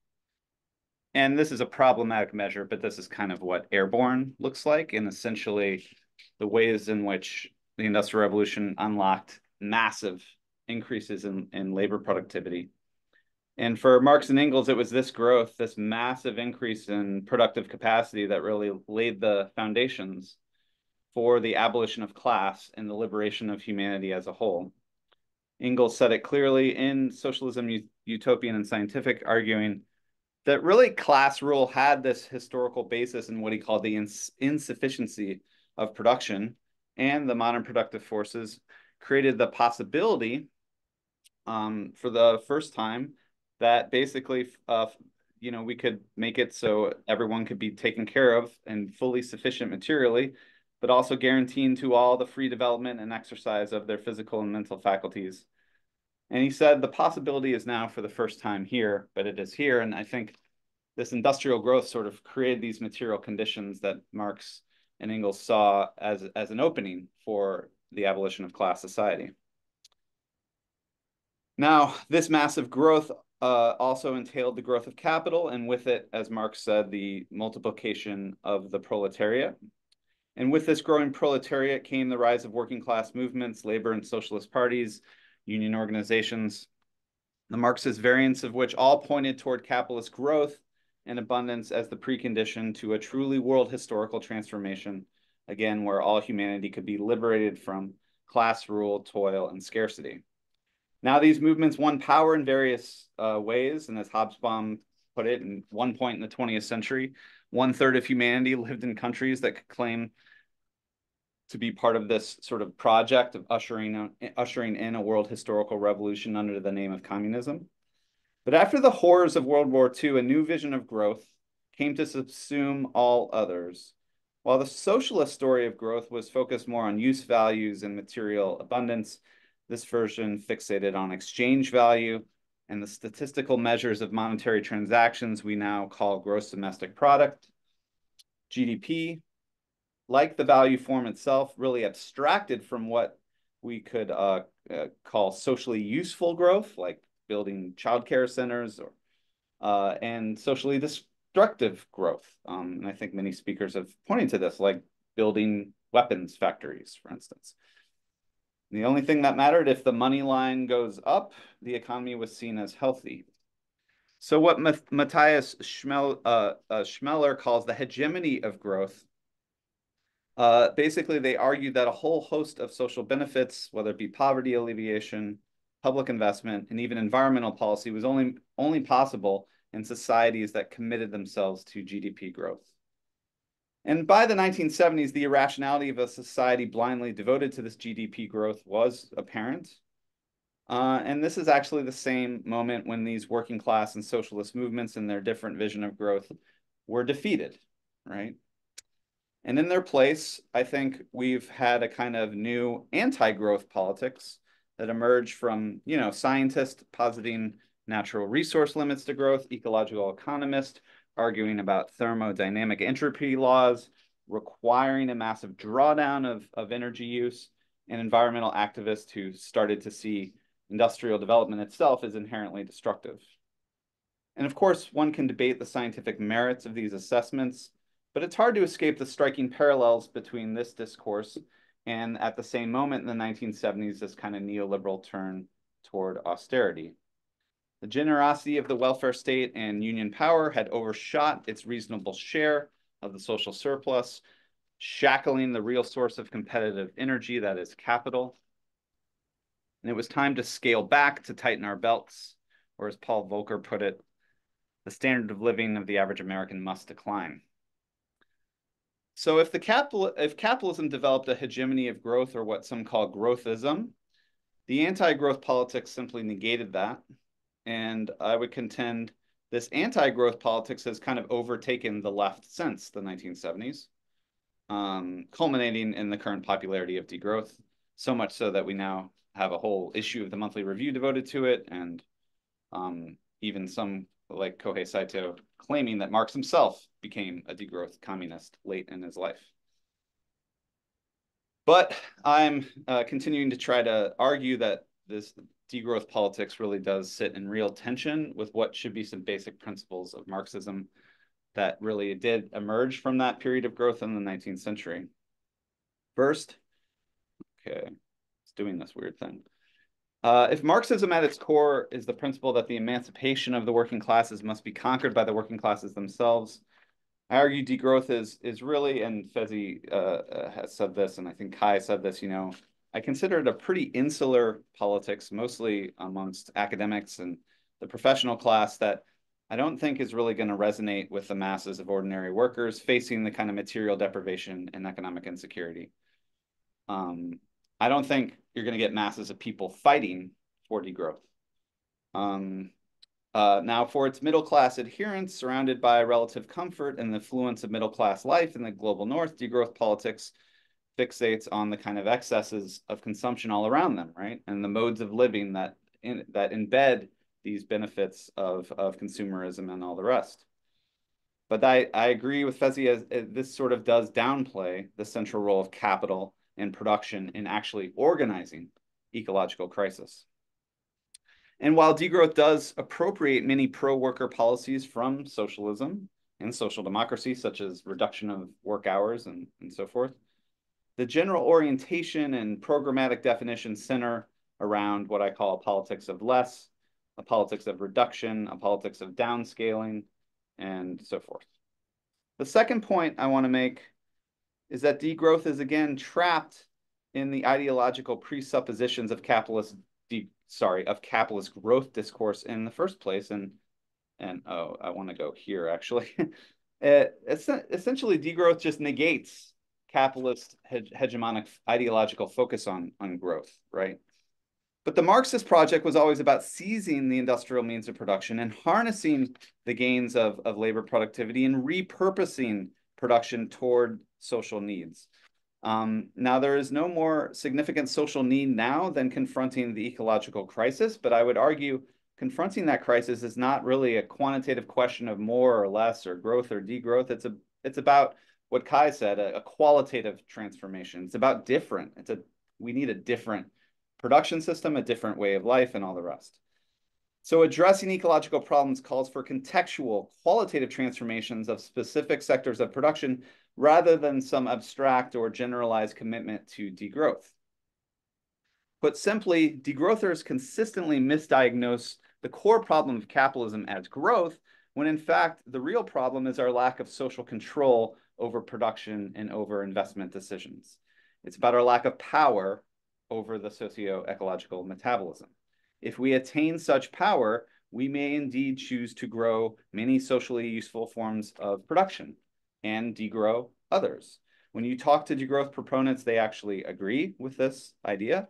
and this is a problematic measure, but this is kind of what airborne looks like, and essentially the ways in which the Industrial Revolution unlocked massive increases in, in labor productivity. And for Marx and Engels, it was this growth, this massive increase in productive capacity that really laid the foundations for the abolition of class and the liberation of humanity as a whole. Engels said it clearly in Socialism, Utopian, and Scientific, arguing that really class rule had this historical basis in what he called the ins insufficiency of production and the modern productive forces created the possibility um, for the first time that basically uh, you know we could make it so everyone could be taken care of and fully sufficient materially but also guaranteeing to all the free development and exercise of their physical and mental faculties and he said the possibility is now for the first time here, but it is here. And I think this industrial growth sort of created these material conditions that Marx and Engels saw as, as an opening for the abolition of class society. Now, this massive growth uh, also entailed the growth of capital, and with it, as Marx said, the multiplication of the proletariat. And with this growing proletariat came the rise of working class movements, labor and socialist parties, union organizations, the Marxist variants of which all pointed toward capitalist growth and abundance as the precondition to a truly world historical transformation, again, where all humanity could be liberated from class rule, toil, and scarcity. Now these movements won power in various uh, ways, and as Hobsbawm put it, in one point in the 20th century, one third of humanity lived in countries that could claim to be part of this sort of project of ushering, ushering in a world historical revolution under the name of communism. But after the horrors of World War II, a new vision of growth came to subsume all others. While the socialist story of growth was focused more on use values and material abundance, this version fixated on exchange value and the statistical measures of monetary transactions we now call gross domestic product, GDP, like the value form itself, really abstracted from what we could uh, uh, call socially useful growth, like building childcare centers or uh, and socially destructive growth. Um, and I think many speakers have pointed to this, like building weapons factories, for instance. The only thing that mattered, if the money line goes up, the economy was seen as healthy. So what Matthias Schmel, uh, uh, Schmelzer calls the hegemony of growth, uh, basically they argued that a whole host of social benefits, whether it be poverty alleviation, public investment, and even environmental policy was only, only possible in societies that committed themselves to GDP growth. And by the 1970s, the irrationality of a society blindly devoted to this GDP growth was apparent. Uh, and this is actually the same moment when these working class and socialist movements and their different vision of growth were defeated, right? And in their place, I think we've had a kind of new anti-growth politics that emerged from, you know, scientists positing natural resource limits to growth, ecological economists arguing about thermodynamic entropy laws, requiring a massive drawdown of, of energy use, and environmental activists who started to see industrial development itself as inherently destructive. And of course, one can debate the scientific merits of these assessments, but it's hard to escape the striking parallels between this discourse and at the same moment in the 1970s, this kind of neoliberal turn toward austerity. The generosity of the welfare state and union power had overshot its reasonable share of the social surplus, shackling the real source of competitive energy, that is capital. And it was time to scale back to tighten our belts, or as Paul Volcker put it, the standard of living of the average American must decline. So if the capital if capitalism developed a hegemony of growth or what some call growthism, the anti-growth politics simply negated that. And I would contend this anti-growth politics has kind of overtaken the left since the 1970s, um, culminating in the current popularity of degrowth, so much so that we now have a whole issue of the monthly review devoted to it, and um, even some like Kohei Saito claiming that Marx himself became a degrowth communist late in his life. But I'm uh, continuing to try to argue that this degrowth politics really does sit in real tension with what should be some basic principles of Marxism that really did emerge from that period of growth in the 19th century. First, okay, it's doing this weird thing. Uh, if Marxism at its core is the principle that the emancipation of the working classes must be conquered by the working classes themselves, I argue degrowth is is really, and Feyzi uh, uh, has said this, and I think Kai said this, you know, I consider it a pretty insular politics, mostly amongst academics and the professional class that I don't think is really going to resonate with the masses of ordinary workers facing the kind of material deprivation and economic insecurity. Um, I don't think you're going to get masses of people fighting for degrowth. Um, uh, now, for its middle class adherents, surrounded by relative comfort and the affluence of middle class life in the global north, degrowth politics fixates on the kind of excesses of consumption all around them, right? And the modes of living that in, that embed these benefits of, of consumerism and all the rest. But I, I agree with Feyzi as, as this sort of does downplay the central role of capital and production in actually organizing ecological crisis. And while degrowth does appropriate many pro-worker policies from socialism and social democracy, such as reduction of work hours and, and so forth, the general orientation and programmatic definition center around what I call a politics of less, a politics of reduction, a politics of downscaling, and so forth. The second point I want to make is that degrowth is again trapped in the ideological presuppositions of capitalist deep sorry of capitalist growth discourse in the first place. And and oh i want to go here actually. Eh, it, it's essentially degrowth just negates capitalist hegemonic ideological focus on on growth right? But the marxist project was always about seizing the industrial means of production and harnessing the gains of, of labor productivity and repurposing production toward social needs um, now, there is no more significant social need now than confronting the ecological crisis, but I would argue confronting that crisis is not really a quantitative question of more or less or growth or degrowth. It's a it's about what Kai said, a, a qualitative transformation. It's about different. It's a we need a different production system, a different way of life, and all the rest. So addressing ecological problems calls for contextual, qualitative transformations of specific sectors of production rather than some abstract or generalized commitment to degrowth. Put simply, degrowthers consistently misdiagnose the core problem of capitalism as growth, when in fact, the real problem is our lack of social control over production and over investment decisions. It's about our lack of power over the socio-ecological metabolism. If we attain such power, we may indeed choose to grow many socially useful forms of production, and degrow others. When you talk to degrowth proponents, they actually agree with this idea.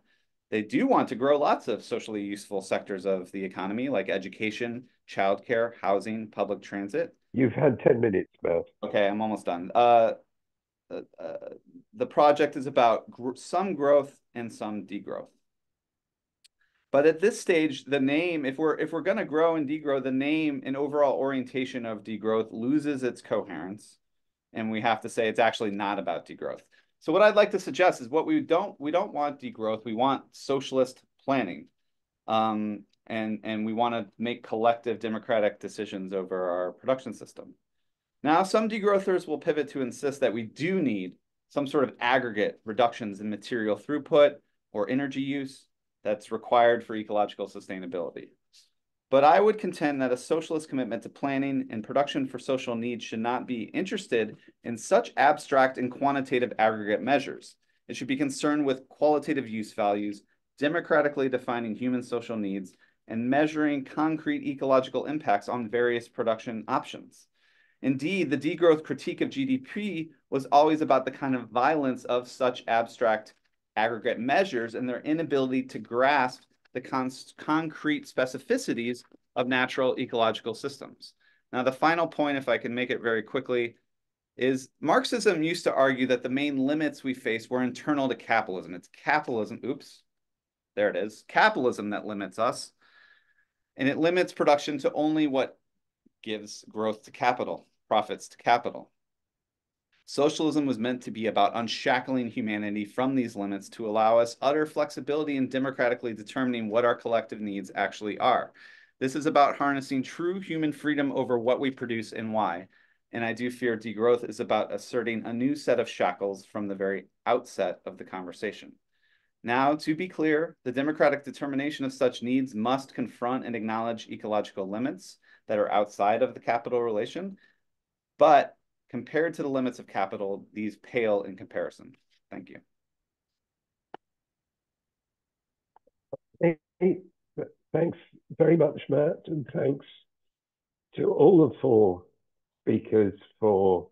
They do want to grow lots of socially useful sectors of the economy, like education, childcare, housing, public transit. You've had 10 minutes, Matt. Okay, I'm almost done. Uh, uh, uh, the project is about gr some growth and some degrowth. But at this stage, the name, if we're if we're going to grow and degrow, the name and overall orientation of degrowth loses its coherence and we have to say it's actually not about degrowth. So what I'd like to suggest is what we don't we don't want degrowth. We want socialist planning, um, and and we want to make collective democratic decisions over our production system. Now, some degrowthers will pivot to insist that we do need some sort of aggregate reductions in material throughput or energy use that's required for ecological sustainability. But I would contend that a socialist commitment to planning and production for social needs should not be interested in such abstract and quantitative aggregate measures. It should be concerned with qualitative use values, democratically defining human social needs, and measuring concrete ecological impacts on various production options. Indeed, the degrowth critique of GDP was always about the kind of violence of such abstract aggregate measures and their inability to grasp the con concrete specificities of natural ecological systems. Now, the final point, if I can make it very quickly, is Marxism used to argue that the main limits we face were internal to capitalism. It's capitalism, oops, there it is, capitalism that limits us. And it limits production to only what gives growth to capital, profits to capital. Socialism was meant to be about unshackling humanity from these limits to allow us utter flexibility in democratically determining what our collective needs actually are. This is about harnessing true human freedom over what we produce and why. And I do fear degrowth is about asserting a new set of shackles from the very outset of the conversation. Now, to be clear, the democratic determination of such needs must confront and acknowledge ecological limits that are outside of the capital relation, but Compared to the limits of capital, these pale in comparison. Thank you. Thanks very much, Matt, and thanks to all the four speakers for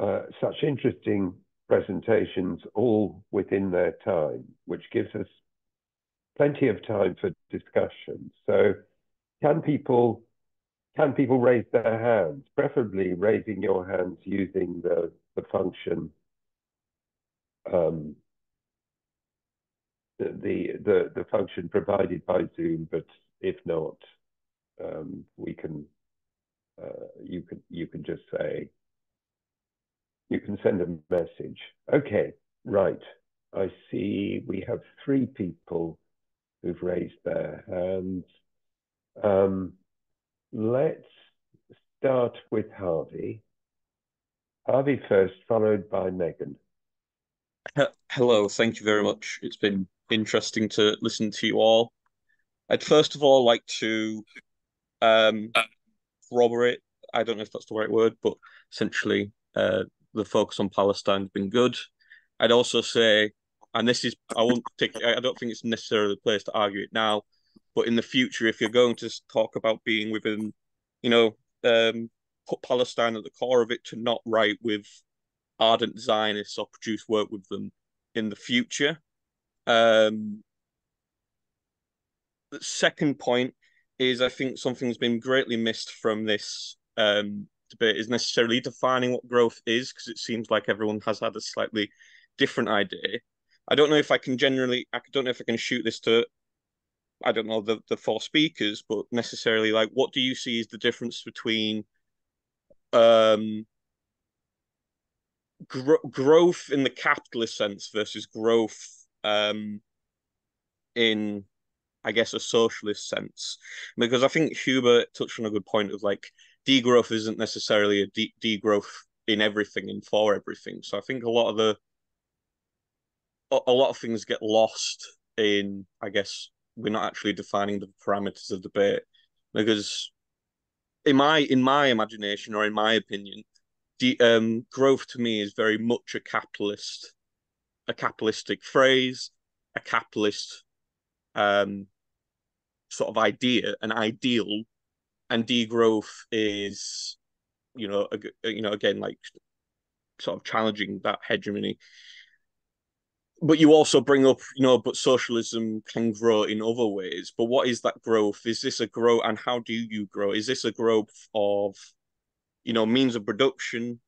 uh, such interesting presentations, all within their time, which gives us plenty of time for discussion. So can people can people raise their hands, preferably raising your hands using the, the function, um, the, the, the function provided by Zoom, but if not, um, we can, uh, you can, you can just say, you can send a message. Okay, right. I see we have three people who've raised their hands. Um, Let's start with Harvey. Harvey first, followed by Megan. Hello, thank you very much. It's been interesting to listen to you all. I'd first of all like to um, corroborate, I don't know if that's the right word, but essentially uh, the focus on Palestine has been good. I'd also say and this is I won't take I don't think it's necessarily the place to argue it now, but in the future, if you're going to talk about being within, you know, um, put Palestine at the core of it, to not write with ardent Zionists or produce work with them in the future. Um, the second point is I think something's been greatly missed from this um, debate is necessarily defining what growth is because it seems like everyone has had a slightly different idea. I don't know if I can generally, I don't know if I can shoot this to, I don't know, the, the four speakers, but necessarily like, what do you see is the difference between um, gro growth in the capitalist sense versus growth um, in, I guess, a socialist sense? Because I think Hubert touched on a good point of like, degrowth isn't necessarily a de- degrowth in everything and for everything. So I think a lot of the a lot of things get lost in, I guess, we're not actually defining the parameters of debate because in my in my imagination or in my opinion, the um, growth to me is very much a capitalist, a capitalistic phrase, a capitalist um, sort of idea, an ideal, and degrowth is, you know, a, you know, again like sort of challenging that hegemony but you also bring up, you know, but socialism can grow in other ways. But what is that growth? Is this a growth, and how do you grow? Is this a growth of, you know, means of production?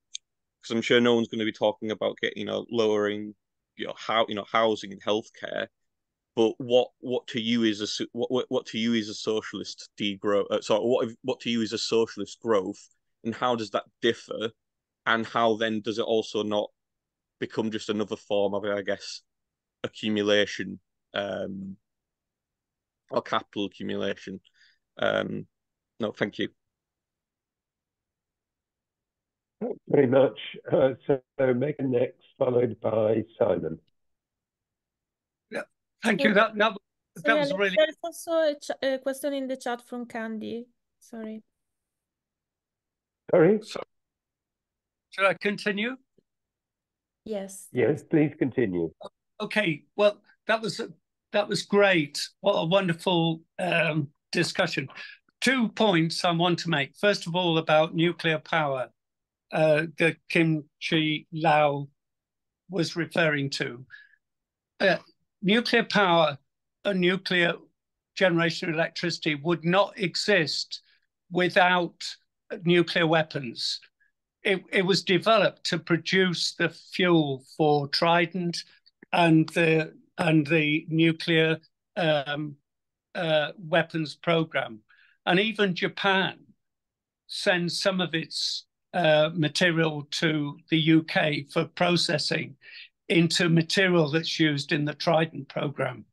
Because I'm sure no one's going to be talking about getting, you know, lowering, you know, how you know housing and healthcare. But what what to you is a what what, to you is a socialist degrowth? Uh, sorry, what what to you is a socialist growth, and how does that differ? And how then does it also not become just another form of, I guess, accumulation um, or capital accumulation. Um, no, thank you. Thanks very much. Uh, so Megan next, followed by Simon. Yeah, thank you. That that, that was really. There's also a, a, question in the chat from Candy. Sorry. Sorry. So, should I continue? Yes. Yes, please continue. Okay. Well, that was that was great. What a wonderful um, discussion. Two points I want to make. First of all, about nuclear power uh, that Kin Chi Lau was referring to. Uh, nuclear power and nuclear generation of electricity would not exist without nuclear weapons it, it was developed to produce the fuel for Trident and the and the nuclear um, uh, weapons program, and even Japan sends some of its uh, material to the UK for processing into material that's used in the Trident program.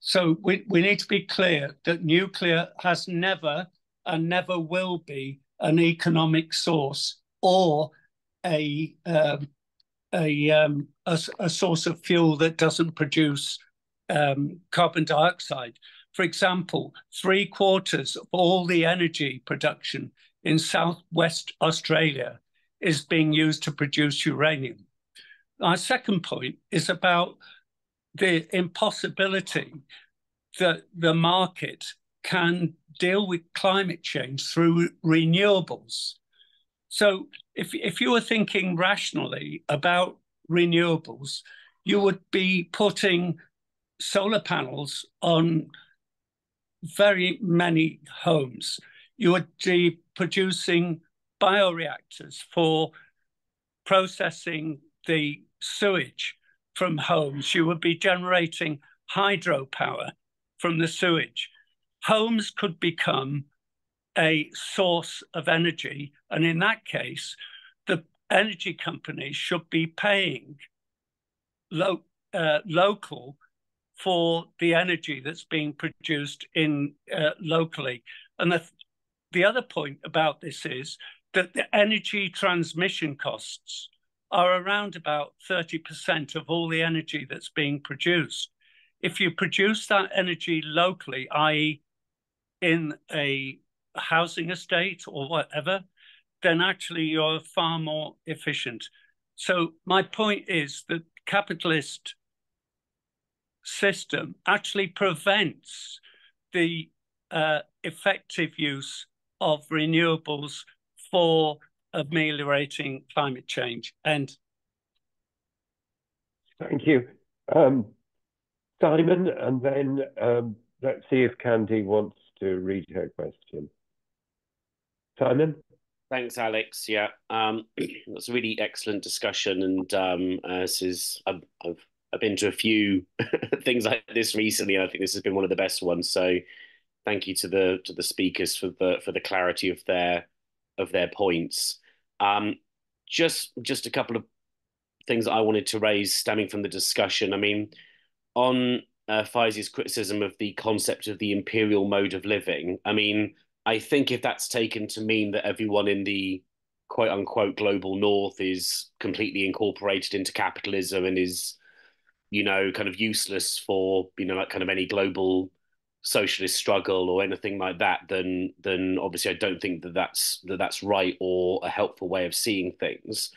So we, we need to be clear that nuclear has never and never will be an economic source or a um, a, um, a, a source of fuel that doesn't produce um, carbon dioxide. For example, three quarters of all the energy production in southwest Australia is being used to produce uranium. Our second point is about the impossibility that the market can deal with climate change through renewables. So if, if you were thinking rationally about renewables, you would be putting solar panels on very many homes. You would be producing bioreactors for processing the sewage from homes. You would be generating hydropower from the sewage. Homes could become a source of energy. And in that case, the energy companies should be paying lo- uh, local for the energy that's being produced in uh, locally. And the, the other point about this is that the energy transmission costs are around about 30% of all the energy that's being produced. If you produce that energy locally, i.e., in a housing estate or whatever, then actually you're far more efficient. So my point is that capitalist system actually prevents the uh, effective use of renewables for ameliorating climate change. And thank you, um, Simon. And then um, let's see if Candy wants to read her question. Simon. Thanks, Alex. Yeah, um, that's a really excellent discussion, and um, uh, this is I've, I've I've been to a few things like this recently, and I think this has been one of the best ones. So, thank you to the to the speakers for the for the clarity of their of their points. Um, just just a couple of things that I wanted to raise stemming from the discussion. I mean, on uh, criticism of the concept of the imperial mode of living. I mean, I think if that's taken to mean that everyone in the quote unquote global north is completely incorporated into capitalism and is, you know, kind of useless for, you know, like kind of any global socialist struggle or anything like that, then then obviously I don't think that that's that that's right or a helpful way of seeing things.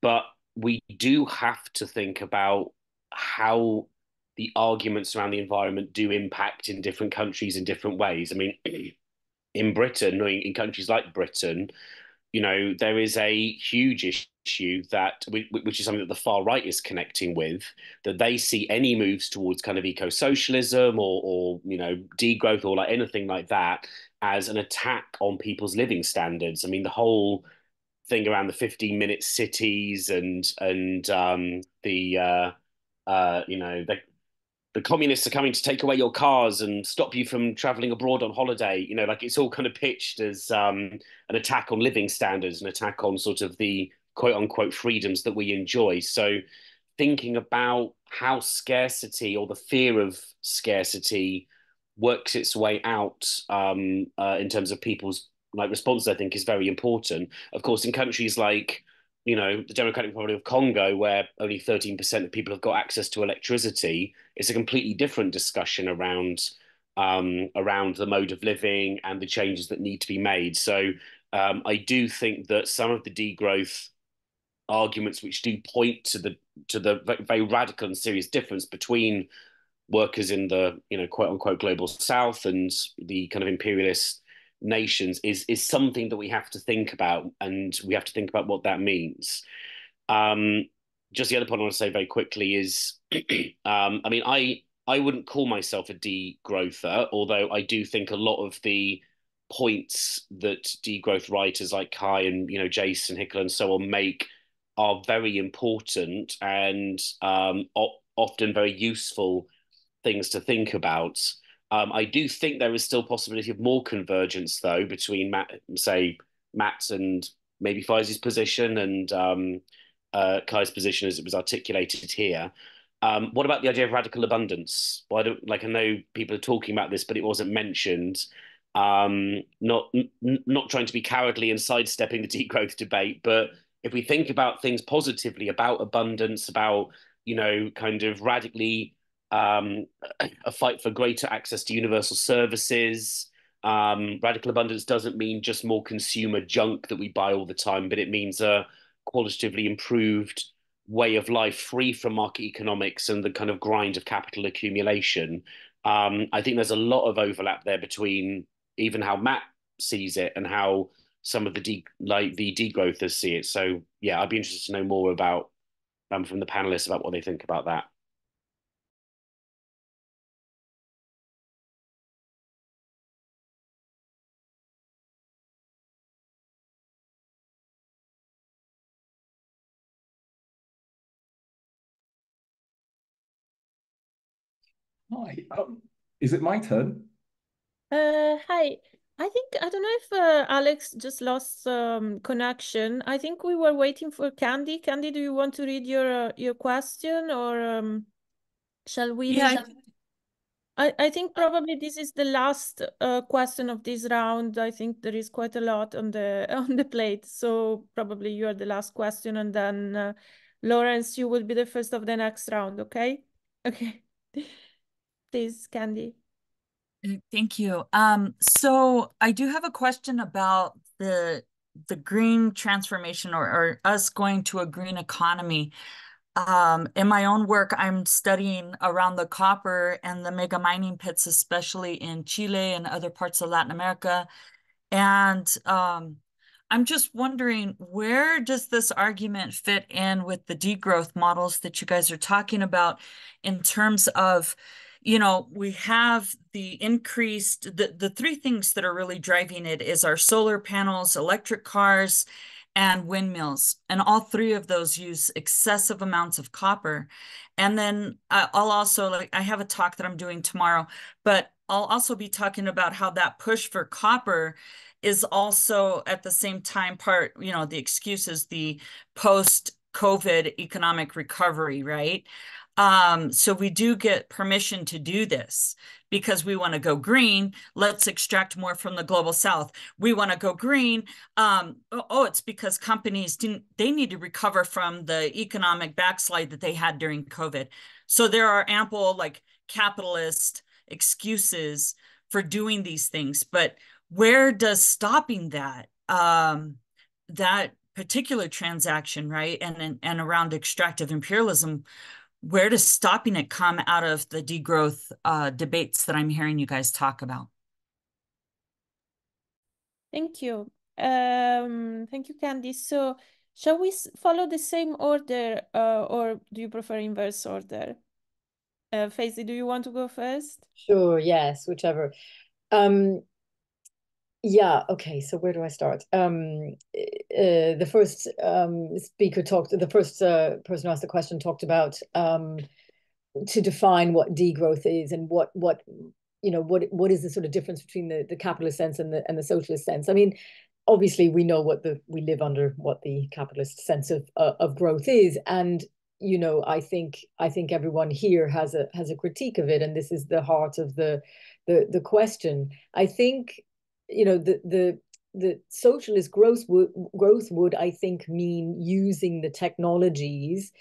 But we do have to think about how the arguments around the environment do impact in different countries in different ways. I mean, in Britain, in countries like Britain, you know, there is a huge issue that, which is something that the far right is connecting with, that they see any moves towards kind of eco socialism or, or, you know, degrowth or like anything like that as an attack on people's living standards. I mean, the whole thing around the 15 minute cities and, and um, the, uh, uh, you know, the, the communists are coming to take away your cars and stop you from traveling abroad on holiday. You know, like it's all kind of pitched as um, an attack on living standards, an attack on sort of the quote unquote freedoms that we enjoy. So, thinking about how scarcity or the fear of scarcity works its way out um, uh, in terms of people's like responses, I think is very important. Of course, in countries like you know, the Democratic Republic of Congo, where only 13% of people have got access to electricity, it's a completely different discussion around um, around the mode of living and the changes that need to be made. So um, I do think that some of the degrowth arguments, which do point to the to the very radical and serious difference between workers in the you know quote unquote global south and the kind of imperialist nations is is something that we have to think about, and we have to think about what that means. Um, just the other point I want to say very quickly is, um, I mean, I I wouldn't call myself a degrowther, although I do think a lot of the points that degrowth writers like Kai and you know Jason Hickel and so on make are very important and um, often very useful things to think about. Um, I do think there is still possibility of more convergence, though, between Matt, say Matt's and maybe Feyzi's position and um, uh, Kai's position as it was articulated here. Um, what about the idea of radical abundance? Don't like I know people are talking about this, but it wasn't mentioned. Um, not not trying to be cowardly and sidestepping the degrowth debate, but if we think about things positively about abundance, about you know, kind of radically um, a fight for greater access to universal services. Um, radical abundance doesn't mean just more consumer junk that we buy all the time, but it means a qualitatively improved way of life free from market economics and the kind of grind of capital accumulation. Um, I think there's a lot of overlap there between even how Matt sees it and how some of the de- like the degrowthers see it. So yeah, I'd be interested to know more about um, from the panelists about what they think about that. Hi. Um, is it my turn? Uh, hi. I think I don't know if uh, Alex just lost um, connection. I think we were waiting for Candy. Candy, do you want to read your uh, your question or um, shall we? Yeah. I, I think probably this is the last uh, question of this round. I think there is quite a lot on the on the plate, so probably you are the last question, and then uh, Lawrence, you will be the first of the next round. Okay. Okay please, Candy. Uh, thank you. Um, so I do have a question about the the green transformation or, or us going to a green economy. um, in my own work, I'm studying around the copper and the mega mining pits, especially in Chile and other parts of Latin America. And um, I'm just wondering, where does this argument fit in with the degrowth models that you guys are talking about in terms of, you know, we have the increased, the, the three things that are really driving it is our solar panels, electric cars, and windmills. And all three of those use excessive amounts of copper. And then uh, I'll also, like, I have a talk that I'm doing tomorrow, but I'll also be talking about how that push for copper is also at the same time part, you know, the excuse is the post COVID economic recovery, right? Um, so we do get permission to do this because we want to go green. Let's extract more from the global south. We want to go green. Um, oh, it's because companies didn't, they need to recover from the economic backslide that they had during COVID. So there are ample like capitalist excuses for doing these things. But where does stopping that, um, that particular transaction, right, and, and, and around extractive imperialism, where does stopping it come out of the degrowth uh, debates that I'm hearing you guys talk about? Thank you. Um, thank you, Candice. So shall we follow the same order uh, or do you prefer inverse order? Uh, Feyzi, do you want to go first? Sure, yes, whichever. Um, yeah, okay, so where do I start? Um, uh, the first um, speaker talked, the first uh, person who asked the question talked about um, to define what degrowth is and what what you know what what is the sort of difference between the the capitalist sense and the and the socialist sense. I mean, obviously we know what the we live under what the capitalist sense of uh, of growth is, and you know I think I think everyone here has a has a critique of it, and this is the heart of the the the question. I think you know the the the socialist growth would growth would I think mean using the technologies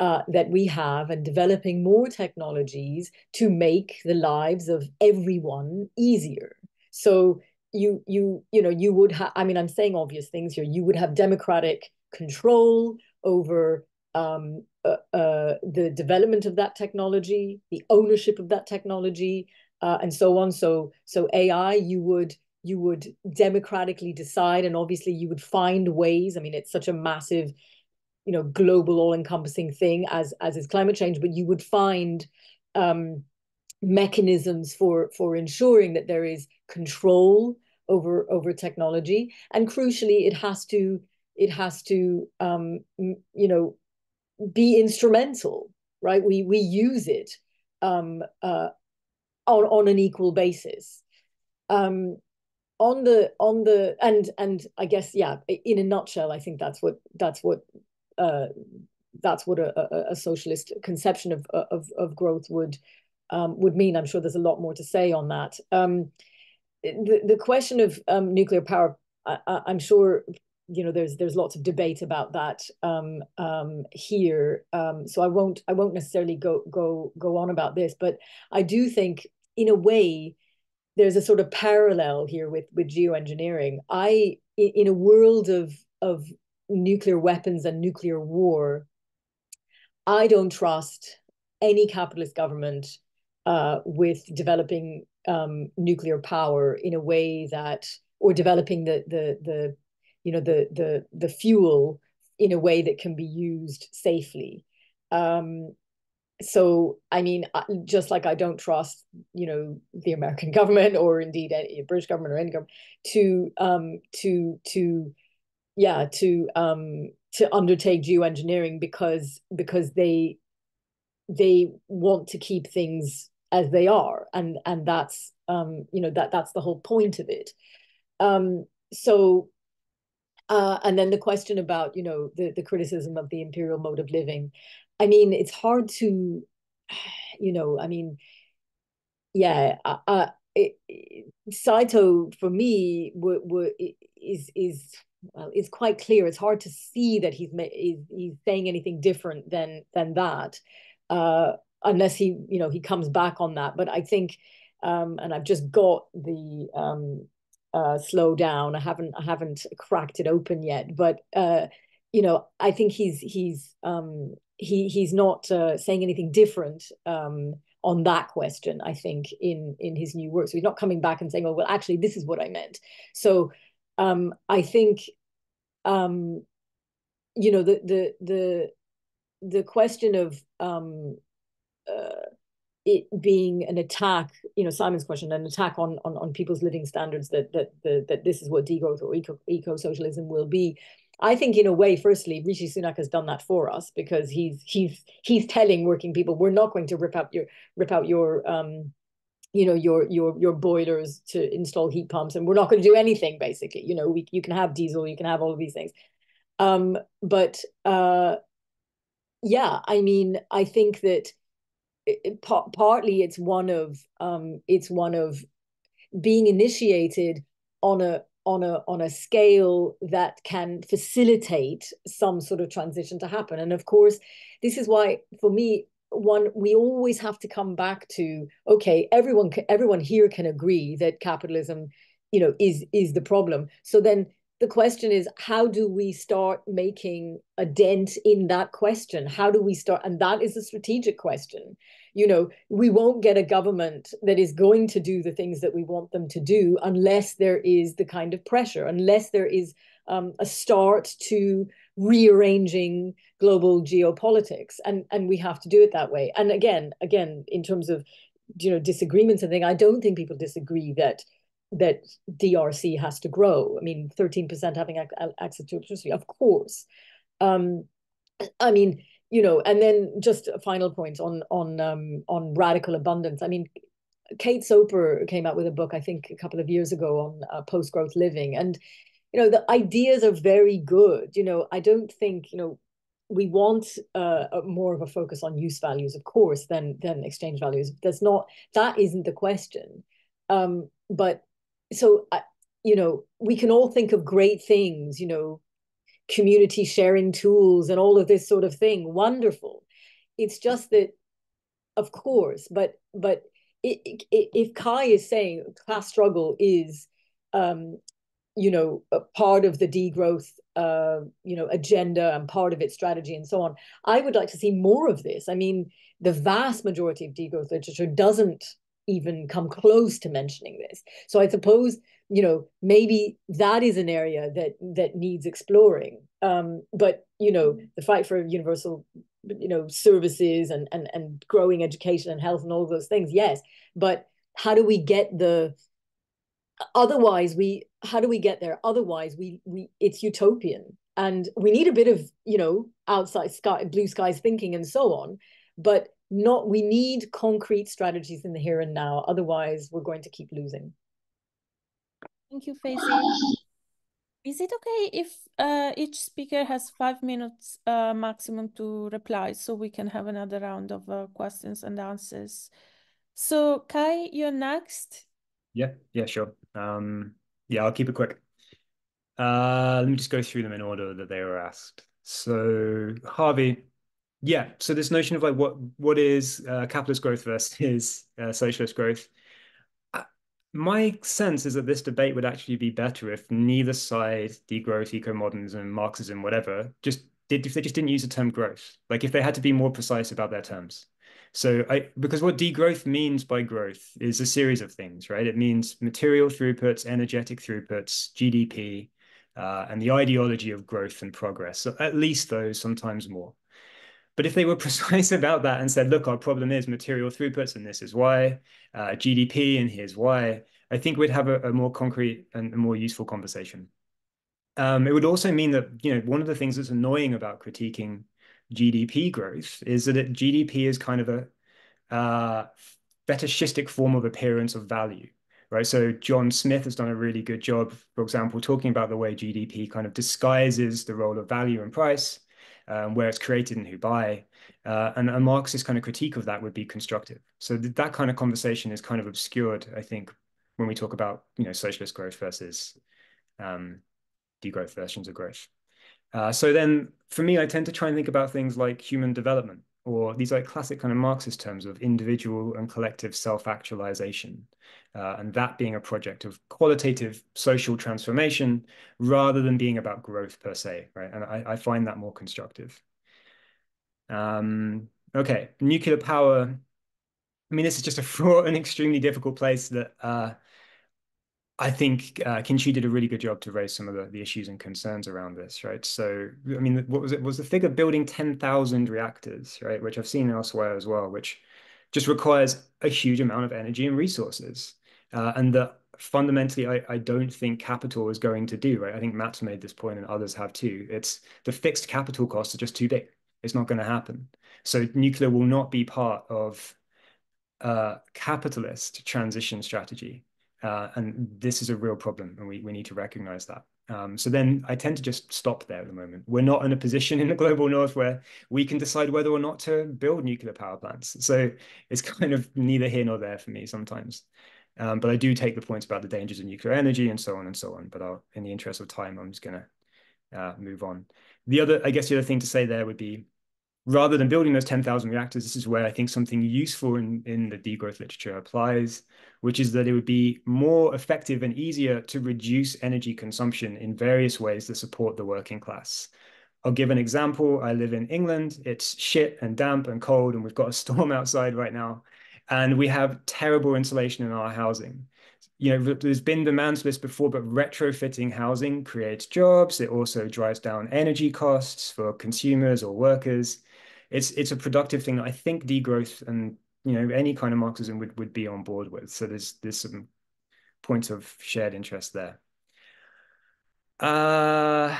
uh, that we have and developing more technologies to make the lives of everyone easier. So you you you know you would have I mean I'm saying obvious things here. You would have democratic control over um, uh, uh, the development of that technology, the ownership of that technology, uh, and so on. So so AI, you would you would democratically decide and obviously you would find ways. I mean it's such a massive you know global all-encompassing thing as as is climate change but you would find um, mechanisms for for ensuring that there is control over over technology. And crucially it has to it has to um, you know be instrumental right? We we use it um, uh, on on an equal basis. Um, on the on the and and I guess yeah, in a nutshell, I think that's what that's what uh, that's what a, a, a, socialist conception of of of growth would um, would mean. I'm sure there's a lot more to say on that. Um, the the question of um, nuclear power, I, am sure you know there's there's lots of debate about that um, um, here. Um, so I won't I won't necessarily go go go on about this, but I do think in a way there's a sort of parallel here with with geoengineering. I in a world of of nuclear weapons and nuclear war, I don't trust any capitalist government uh, with developing um, nuclear power in a way that, or developing the the the, you know the the the fuel in a way that can be used safely. Um, so i mean just like i don't trust you know the american government or indeed any british government or any government to um to to yeah to um to undertake geoengineering because because they they want to keep things as they are. And and that's um you know that that's the whole point of it. Um so uh, and then the question about you know the the criticism of the imperial mode of living I mean, it's hard to, you know, I mean, yeah, uh, uh it, Saito for me is is well, it's quite clear. It's hard to see that he's he's, he's saying anything different than than that, uh, unless he you know he comes back on that. But I think, um, and I've just got the um, uh, slow down. I haven't I haven't cracked it open yet, but uh, you know I think he's he's um, he he's not uh, saying anything different um, on that question. I think in in his new work, so he's not coming back and saying, "Oh, well, actually, this is what I meant." So um, I think um, you know the the the the question of um, uh, it being an attack, you know, Simon's question, an attack on on, on people's living standards that that that, that this is what degrowth or eco eco socialism will be. I think in a way, firstly, Rishi Sunak has done that for us because he's he's he's telling working people we're not going to rip out your rip out your um you know your your your boilers to install heat pumps and we're not going to do anything basically. You know we you can have diesel you can have all of these things. Um but uh yeah i mean i think that it, partly it's one of um it's one of being initiated on a on a on a scale that can facilitate some sort of transition to happen. And of course this is why for me one we always have to come back to okay everyone everyone here can agree that capitalism you know is is the problem. So then the question is how do we start making a dent in that question? How do we start? And that is a strategic question. You know we won't get a government that is going to do the things that we want them to do unless there is the kind of pressure unless there is um, a start to rearranging global geopolitics. And and we have to do it that way. And again again in terms of you know disagreements and thing i don't think people disagree that that drc has to grow. I mean 13% having access to electricity of course. Um i mean you know and then just a final point on on um on radical abundance. I mean kate soper came out with a book i think a couple of years ago on uh, post growth living. And you know the ideas are very good. You know i don't think you know we want uh, more of a focus on use values of course than than exchange values. That's not that isn't the question. Um but so you know we can all think of great things you know community sharing tools and all of this sort of thing wonderful it's just that of course but but it, it, if kai is saying class struggle is um you know, part of the degrowth, uh, you know, agenda and part of its strategy and so on. I would like to see more of this. I mean, the vast majority of degrowth literature doesn't even come close to mentioning this. So I suppose, you know, maybe that is an area that that needs exploring. Um, but you know, the fight for universal, you know, services and and and growing education and health and all those things, yes. But how do we get the otherwise we how do we get there otherwise we we it's utopian and we need a bit of you know outside sky blue skies thinking and so on but not we need concrete strategies in the here and now otherwise we're going to keep losing thank you Feyzi. is it okay if uh, each speaker has five minutes uh, maximum to reply so we can have another round of uh, questions and answers so kai you're next yeah yeah sure um yeah, I'll keep it quick. Uh, let me just go through them in order that they were asked. So Harvey, yeah. So this notion of like what what is uh, capitalist growth versus uh, socialist growth. Uh, my sense is that this debate would actually be better if neither side, degrowth, eco-modernism, Marxism, whatever, just did if they just didn't use the term growth. Like if they had to be more precise about their terms. So I because what degrowth means by growth is a series of things, right? It means material throughputs, energetic throughputs, GDP, uh, and the ideology of growth and progress. So at least those, sometimes more. But if they were precise about that and said, look, our problem is material throughputs, and this is why, uh, GDP, and here's why, I think we'd have a, a more concrete and a more useful conversation. Um, it would also mean that, you know, one of the things that's annoying about critiquing GDP growth is that it, GDP is kind of a uh, fetishistic form of appearance of value, right? So John Smith has done a really good job, for example, talking about the way GDP kind of disguises the role of value and price, um, where it's created and who buy. Uh, and a Marxist kind of critique of that would be constructive. So th that kind of conversation is kind of obscured, I think, when we talk about you know socialist growth versus um, degrowth versions of growth. Uh, so then for me, I tend to try and think about things like human development or these like classic kind of Marxist terms of individual and collective self-actualization. Uh, and that being a project of qualitative social transformation rather than being about growth per se, right? And I, I find that more constructive. Um, okay, nuclear power. I mean, this is just a fraught and extremely difficult place that uh, I think uh, Kin-Chi did a really good job to raise some of the, the issues and concerns around this, right? So, I mean, what was it? Was the figure building 10,000 reactors, right? Which I've seen elsewhere as well, which just requires a huge amount of energy and resources. Uh, and that fundamentally, I, I don't think capital is going to do, right? I think Matt's made this point and others have too. It's the fixed capital costs are just too big. It's not going to happen. So nuclear will not be part of a capitalist transition strategy. Uh, and this is a real problem, and we, we need to recognize that. Um, so then I tend to just stop there at the moment. We're not in a position in the global north where we can decide whether or not to build nuclear power plants. So it's kind of neither here nor there for me sometimes. Um, but I do take the points about the dangers of nuclear energy and so on and so on. But I'll, in the interest of time, I'm just going to uh, move on. The other, I guess, the other thing to say there would be rather than building those 10,000 reactors, this is where I think something useful in, in the degrowth literature applies, which is that it would be more effective and easier to reduce energy consumption in various ways that support the working class. I'll give an example. I live in England. It's shit and damp and cold, and we've got a storm outside right now. And we have terrible insulation in our housing. You know, there's been demand for this before, but retrofitting housing creates jobs. It also drives down energy costs for consumers or workers it's it's a productive thing that I think degrowth and you know any kind of Marxism would would be on board with. So there's there's some points of shared interest there. Uh,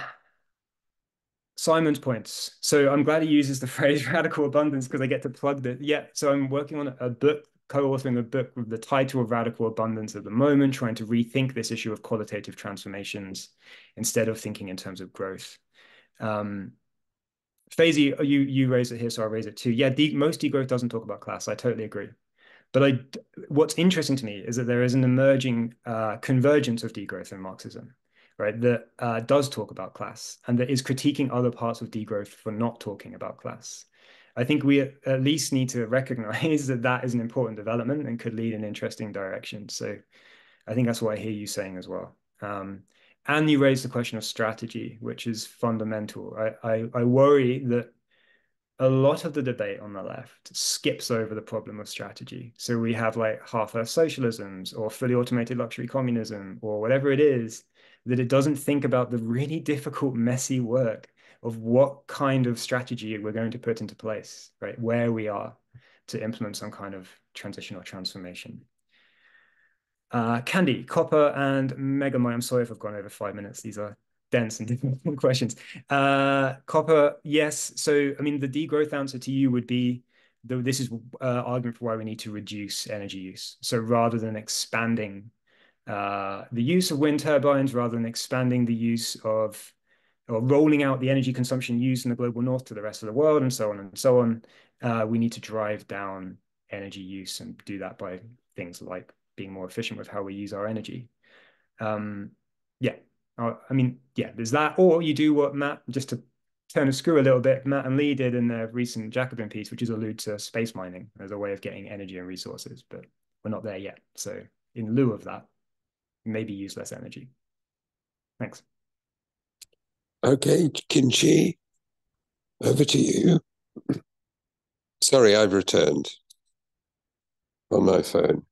Simon's points. So I'm glad he uses the phrase radical abundance because I get to plug that. Yeah, so I'm working on a book, co-authoring a book with the title of Radical Abundance at the moment, trying to rethink this issue of qualitative transformations instead of thinking in terms of growth. Um, Feyzi, you you raise it here, so I'll raise it too. Yeah, de most degrowth doesn't talk about class. I totally agree. But I, what's interesting to me is that there is an emerging uh, convergence of degrowth in Marxism, right? That uh, does talk about class and that is critiquing other parts of degrowth for not talking about class. I think we at least need to recognize that that is an important development and could lead in interesting directions. So I think that's what I hear you saying as well. Um, and you raise the question of strategy, which is fundamental. I, I, I worry that a lot of the debate on the left skips over the problem of strategy. So we have like half-earth socialisms or fully automated luxury communism or whatever it is, that it doesn't think about the really difficult, messy work of what kind of strategy we're going to put into place, right? Where we are to implement some kind of transition or transformation. Uh, Candy, copper and megamine. I'm sorry if I've gone over five minutes. These are dense and difficult questions. Uh, copper, yes. So, I mean, the degrowth answer to you would be, though this is uh, argument for why we need to reduce energy use. So rather than expanding uh, the use of wind turbines, rather than expanding the use of or rolling out the energy consumption used in the global north to the rest of the world and so on and so on, uh, we need to drive down energy use and do that by things like being more efficient with how we use our energy. Um, yeah, uh, I mean, yeah, there's that. Or you do what Matt, just to turn a screw a little bit, Matt and Leigh did in their recent Jacobin piece, which is allude to space mining as a way of getting energy and resources, but we're not there yet. So in lieu of that, maybe use less energy. Thanks. Okay, Kin-Chi, over to you. Sorry, I've returned on my phone.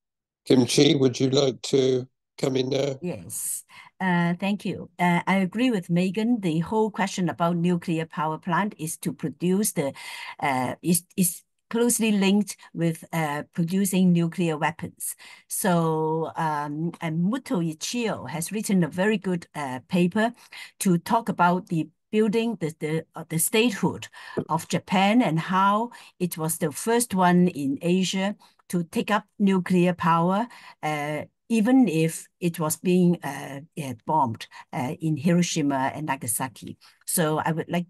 Kin-Chi, would you like to come in now? Yes. Uh, thank you. Uh, I agree with Megan. The whole question about nuclear power plant is to produce the uh, is is closely linked with uh, producing nuclear weapons. So um, and Muto Ichiyo has written a very good uh, paper to talk about the building the the, uh, the statehood of Japan and how it was the first one in Asia to take up nuclear power, uh, even if it was being uh, bombed uh, in Hiroshima and Nagasaki. So I would like,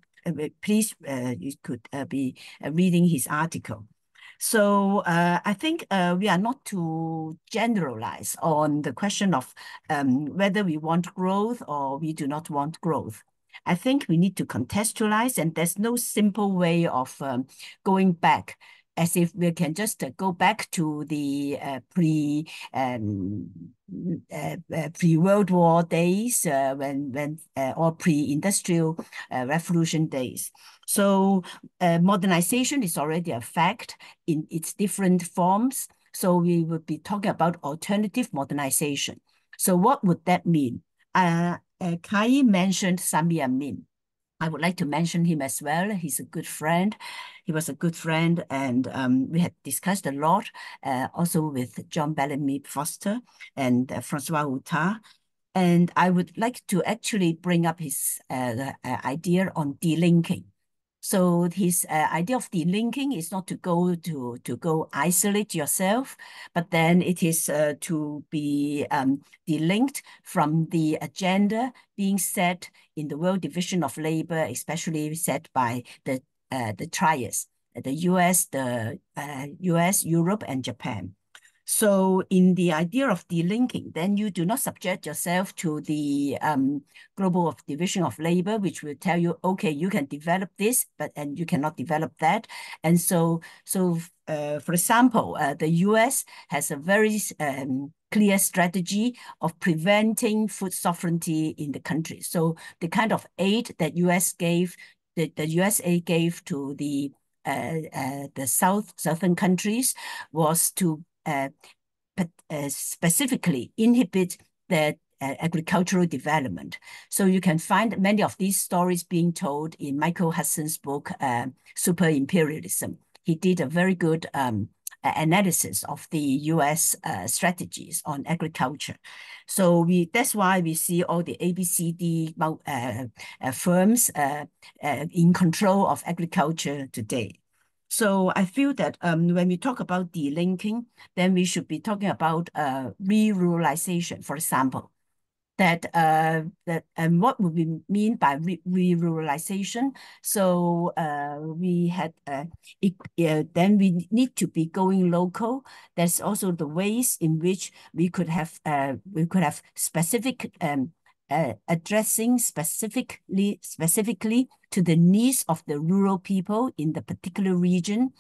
please, uh, you could uh, be reading his article. So uh, I think uh, we are not to generalize on the question of um, whether we want growth or we do not want growth. I think we need to contextualize and there's no simple way of um, going back as if we can just uh, go back to the uh, pre um, uh, uh pre World War days uh, when when uh, or pre industrial revolution days. So modernization is already a fact in its different forms. So we will be talking about alternative modernization. So what would that mean? Uh, Kai mentioned Samir Amin. I would like to mention him as well. He's a good friend. He was a good friend, and um, we had discussed a lot, uh, also with John Bellamy Foster and uh, Francois Houtart. And I would like to actually bring up his uh, uh idea on delinking. So his uh, idea of delinking is not to go to to go isolate yourself, but then it is uh, to be um, delinked from the agenda being set in the World Division of Labor, especially set by the uh, the triad, the U.S., the U.S., uh, Europe, and Japan. So in the idea of delinking, then you do not subject yourself to the um, global division of labor, which will tell you, okay, you can develop this, but and you cannot develop that. And so, so uh, for example, uh, the U.S. has a very um, clear strategy of preventing food sovereignty in the country. So the kind of aid that U.S. gave, the, the USA gave to the uh, uh, the South Southern countries was to specifically inhibit the uh, agricultural development. So you can find many of these stories being told in Michael Hudson's book, uh, Super Imperialism. He did a very good um, analysis of the U.S. Uh, strategies on agriculture. So we that's why we see all the ABCD uh, uh, firms in control of agriculture today. So I feel that um, when we talk about delinking, then we should be talking about uh, re-ruralization, for example. That uh, that and what would we mean by re-ruralization? So uh, we had uh, it, uh, then we need to be going local. There's also the ways in which we could have uh, we could have specific um, uh, addressing specifically specifically to the needs of the rural people in the particular region.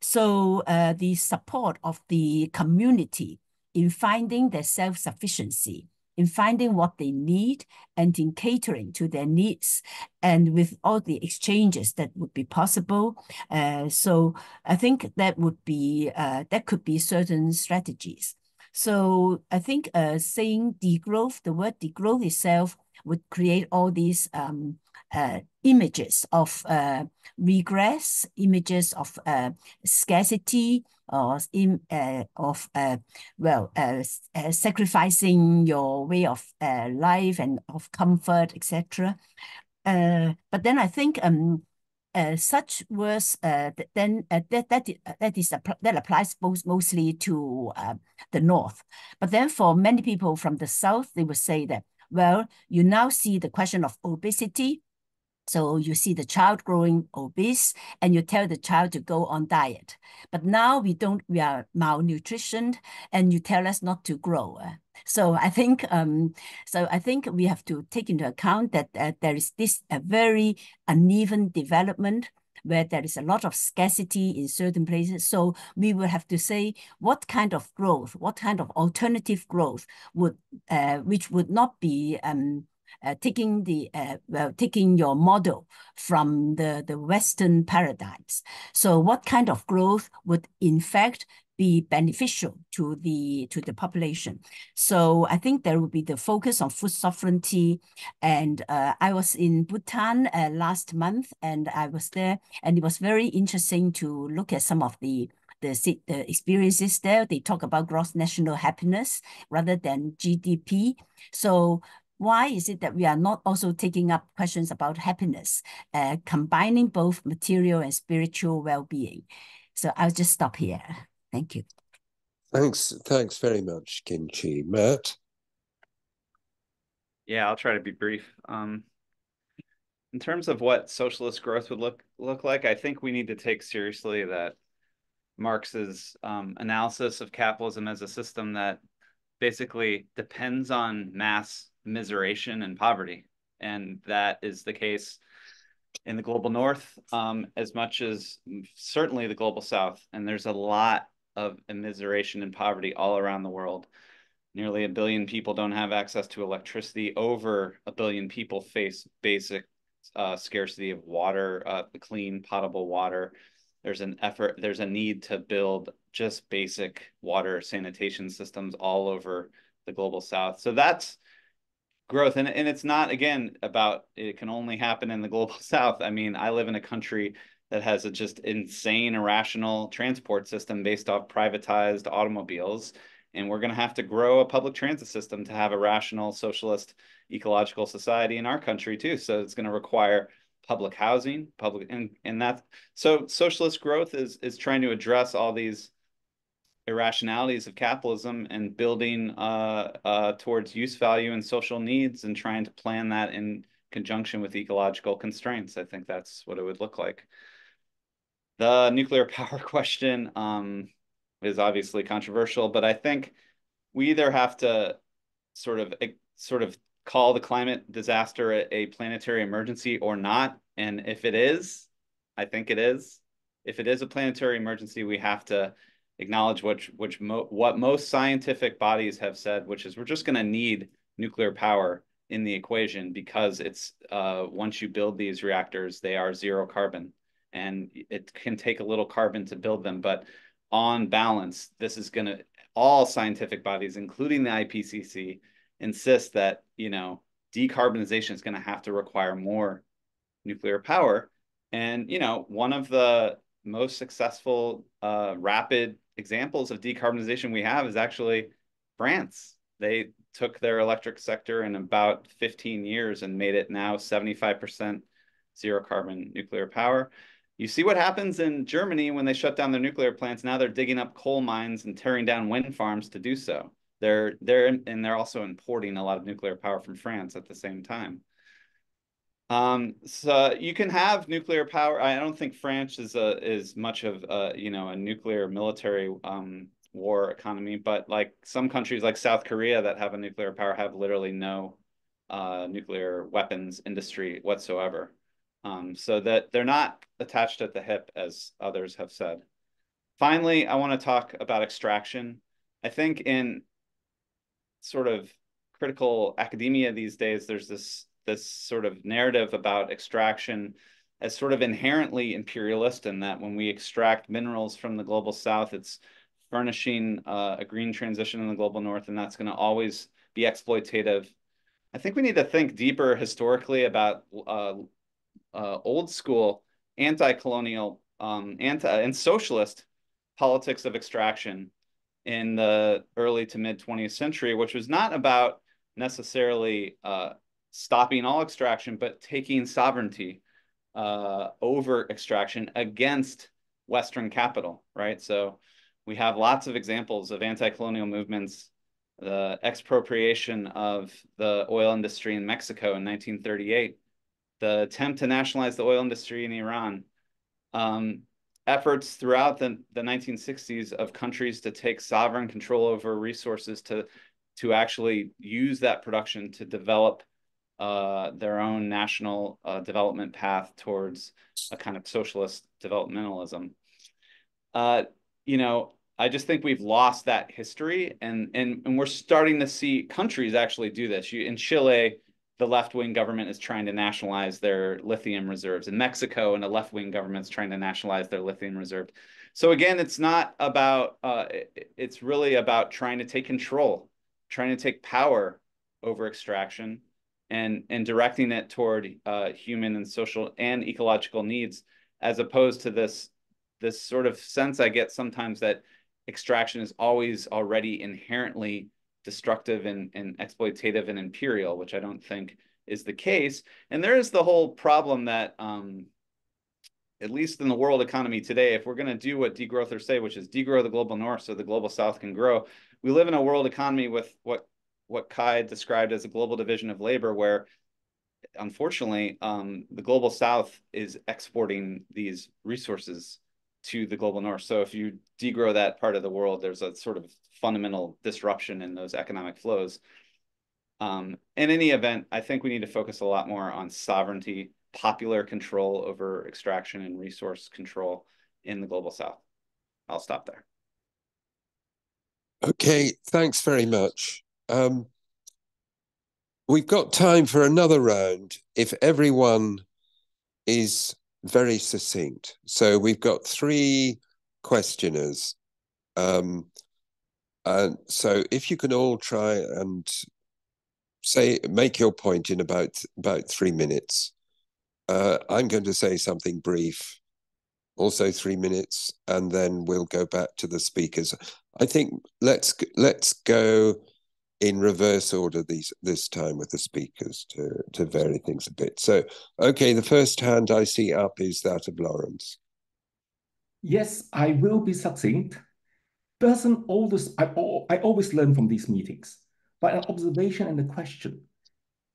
So uh, the support of the community in finding their self-sufficiency, in finding what they need and in catering to their needs and with all the exchanges that would be possible. Uh, so I think that would be, uh, that could be certain strategies. So I think uh, saying degrowth, the word degrowth itself would create all these um, uh, images of uh, regress, images of uh, scarcity, or in, uh, of uh, well uh, uh, sacrificing your way of uh, life and of comfort, etc. Uh, but then I think um, uh, such words uh, then uh, that that that is that applies both mostly to uh, the north, but then for many people from the south, they would say that well, you now see the question of obesity. So you see the child growing obese, and you tell the child to go on diet. But now we don't, we are malnutritioned, and you tell us not to grow. So I think um, so I think we have to take into account that uh, there is this a very uneven development where there is a lot of scarcity in certain places. So we will have to say what kind of growth, what kind of alternative growth would, uh, which would not be um, taking the uh, well, taking your model from the the Western paradigms. So, what kind of growth would in fact be beneficial to the to the population. So I think there will be the focus on food sovereignty. And uh, I was in Bhutan uh, last month, and I was there, and it was very interesting to look at some of the the, the experiences there. They talk about gross national happiness rather than GDP. So why is it that we are not also taking up questions about happiness, uh, combining both material and spiritual well-being? So I'll just stop here. Thank you. Thanks. Thanks very much, Kin Chi. Matt? Yeah, I'll try to be brief. Um, in terms of what socialist growth would look look like, I think we need to take seriously that Marx's um, analysis of capitalism as a system that basically depends on mass miseration and poverty. And that is the case in the global north um, as much as certainly the global south. And there's a lot of immiseration and poverty all around the world. Nearly a billion people don't have access to electricity. Over a billion people face basic uh, scarcity of water, uh, clean, potable water. There's an effort, there's a need to build just basic water sanitation systems all over the global south. So that's growth. And, and it's not, again, about it can only happen in the global south. I mean, I live in a country that has a just insane, irrational transport system based off privatized automobiles. And we're going to have to grow a public transit system to have a rational, socialist, ecological society in our country, too. So it's going to require public housing, public, and, and that. So socialist growth is, is trying to address all these irrationalities of capitalism and building uh, uh, towards use value and social needs and trying to plan that in conjunction with ecological constraints. I think that's what it would look like. The nuclear power question um, is obviously controversial, but I think we either have to sort of sort of call the climate disaster a, a planetary emergency or not. And if it is, I think it is. If it is a planetary emergency, we have to acknowledge which which mo what most scientific bodies have said, which is we're just going to need nuclear power in the equation because it's uh, once you build these reactors, they are zero carbon, and it can take a little carbon to build them, but on balance, this is going to all scientific bodies, including the IPCC, insist that you know decarbonization is going to have to require more nuclear power. And you know, one of the most successful uh, rapid examples of decarbonization we have is actually France. They took their electric sector in about 15 years and made it now 75% zero carbon nuclear power. You see what happens in Germany when they shut down their nuclear plants. Now they're digging up coal mines and tearing down wind farms to do so. They're they're and they're also importing a lot of nuclear power from France at the same time. Um, so you can have nuclear power. I don't think France is a is much of a you know a nuclear military um, war economy, but like some countries like South Korea that have a nuclear power have literally no uh, nuclear weapons industry whatsoever. Um, so that they're not attached at the hip as others have said. Finally, I want to talk about extraction. I think in sort of critical academia these days, there's this this sort of narrative about extraction as sort of inherently imperialist in that when we extract minerals from the global south, it's furnishing uh, a green transition in the global north, and that's going to always be exploitative. I think we need to think deeper historically about uh, uh, old school anti-colonial um, anti and socialist politics of extraction in the early to mid 20th century, which was not about necessarily uh, stopping all extraction, but taking sovereignty uh, over extraction against Western capital, right? So we have lots of examples of anti-colonial movements, the expropriation of the oil industry in Mexico in 1938, the attempt to nationalize the oil industry in Iran, um, efforts throughout the, the 1960s of countries to take sovereign control over resources to, to actually use that production to develop uh, their own national uh, development path towards a kind of socialist developmentalism. Uh, you know, I just think we've lost that history, and and and we're starting to see countries actually do this. You, in Chile, the left-wing government is trying to nationalize their lithium reserves. In Mexico, and a left-wing government is trying to nationalize their lithium reserve. So again, it's not about. Uh, it's really about trying to take control, trying to take power over extraction and and directing it toward uh, human and social and ecological needs, as opposed to this this sort of sense I get sometimes that extraction is always already inherently destructive and, and exploitative and imperial, which I don't think is the case. And there is the whole problem that, um, at least in the world economy today, if we're going to do what degrowthers say, which is degrow the global north so the global south can grow, we live in a world economy with what what Kai described as a global division of labor, where unfortunately um, the global south is exporting these resources to the global north. So if you degrow that part of the world, there's a sort of fundamental disruption in those economic flows. Um, in any event, I think we need to focus a lot more on sovereignty, popular control over extraction and resource control in the global south. I'll stop there. Okay, thanks very much. Um, we've got time for another round if everyone is very succinct. So we've got three questioners. Um, and so if you can all try and say make your point in about about three minutes. Uh, I'm going to say something brief, also three minutes, and then we'll go back to the speakers. I think let's let's go in reverse order these this time with the speakers to to vary things a bit. So, okay, the first hand I see up is that of Lawrence. Yes, I will be succinct. Doesn't all this I, I always learn from these meetings, but an observation and a question.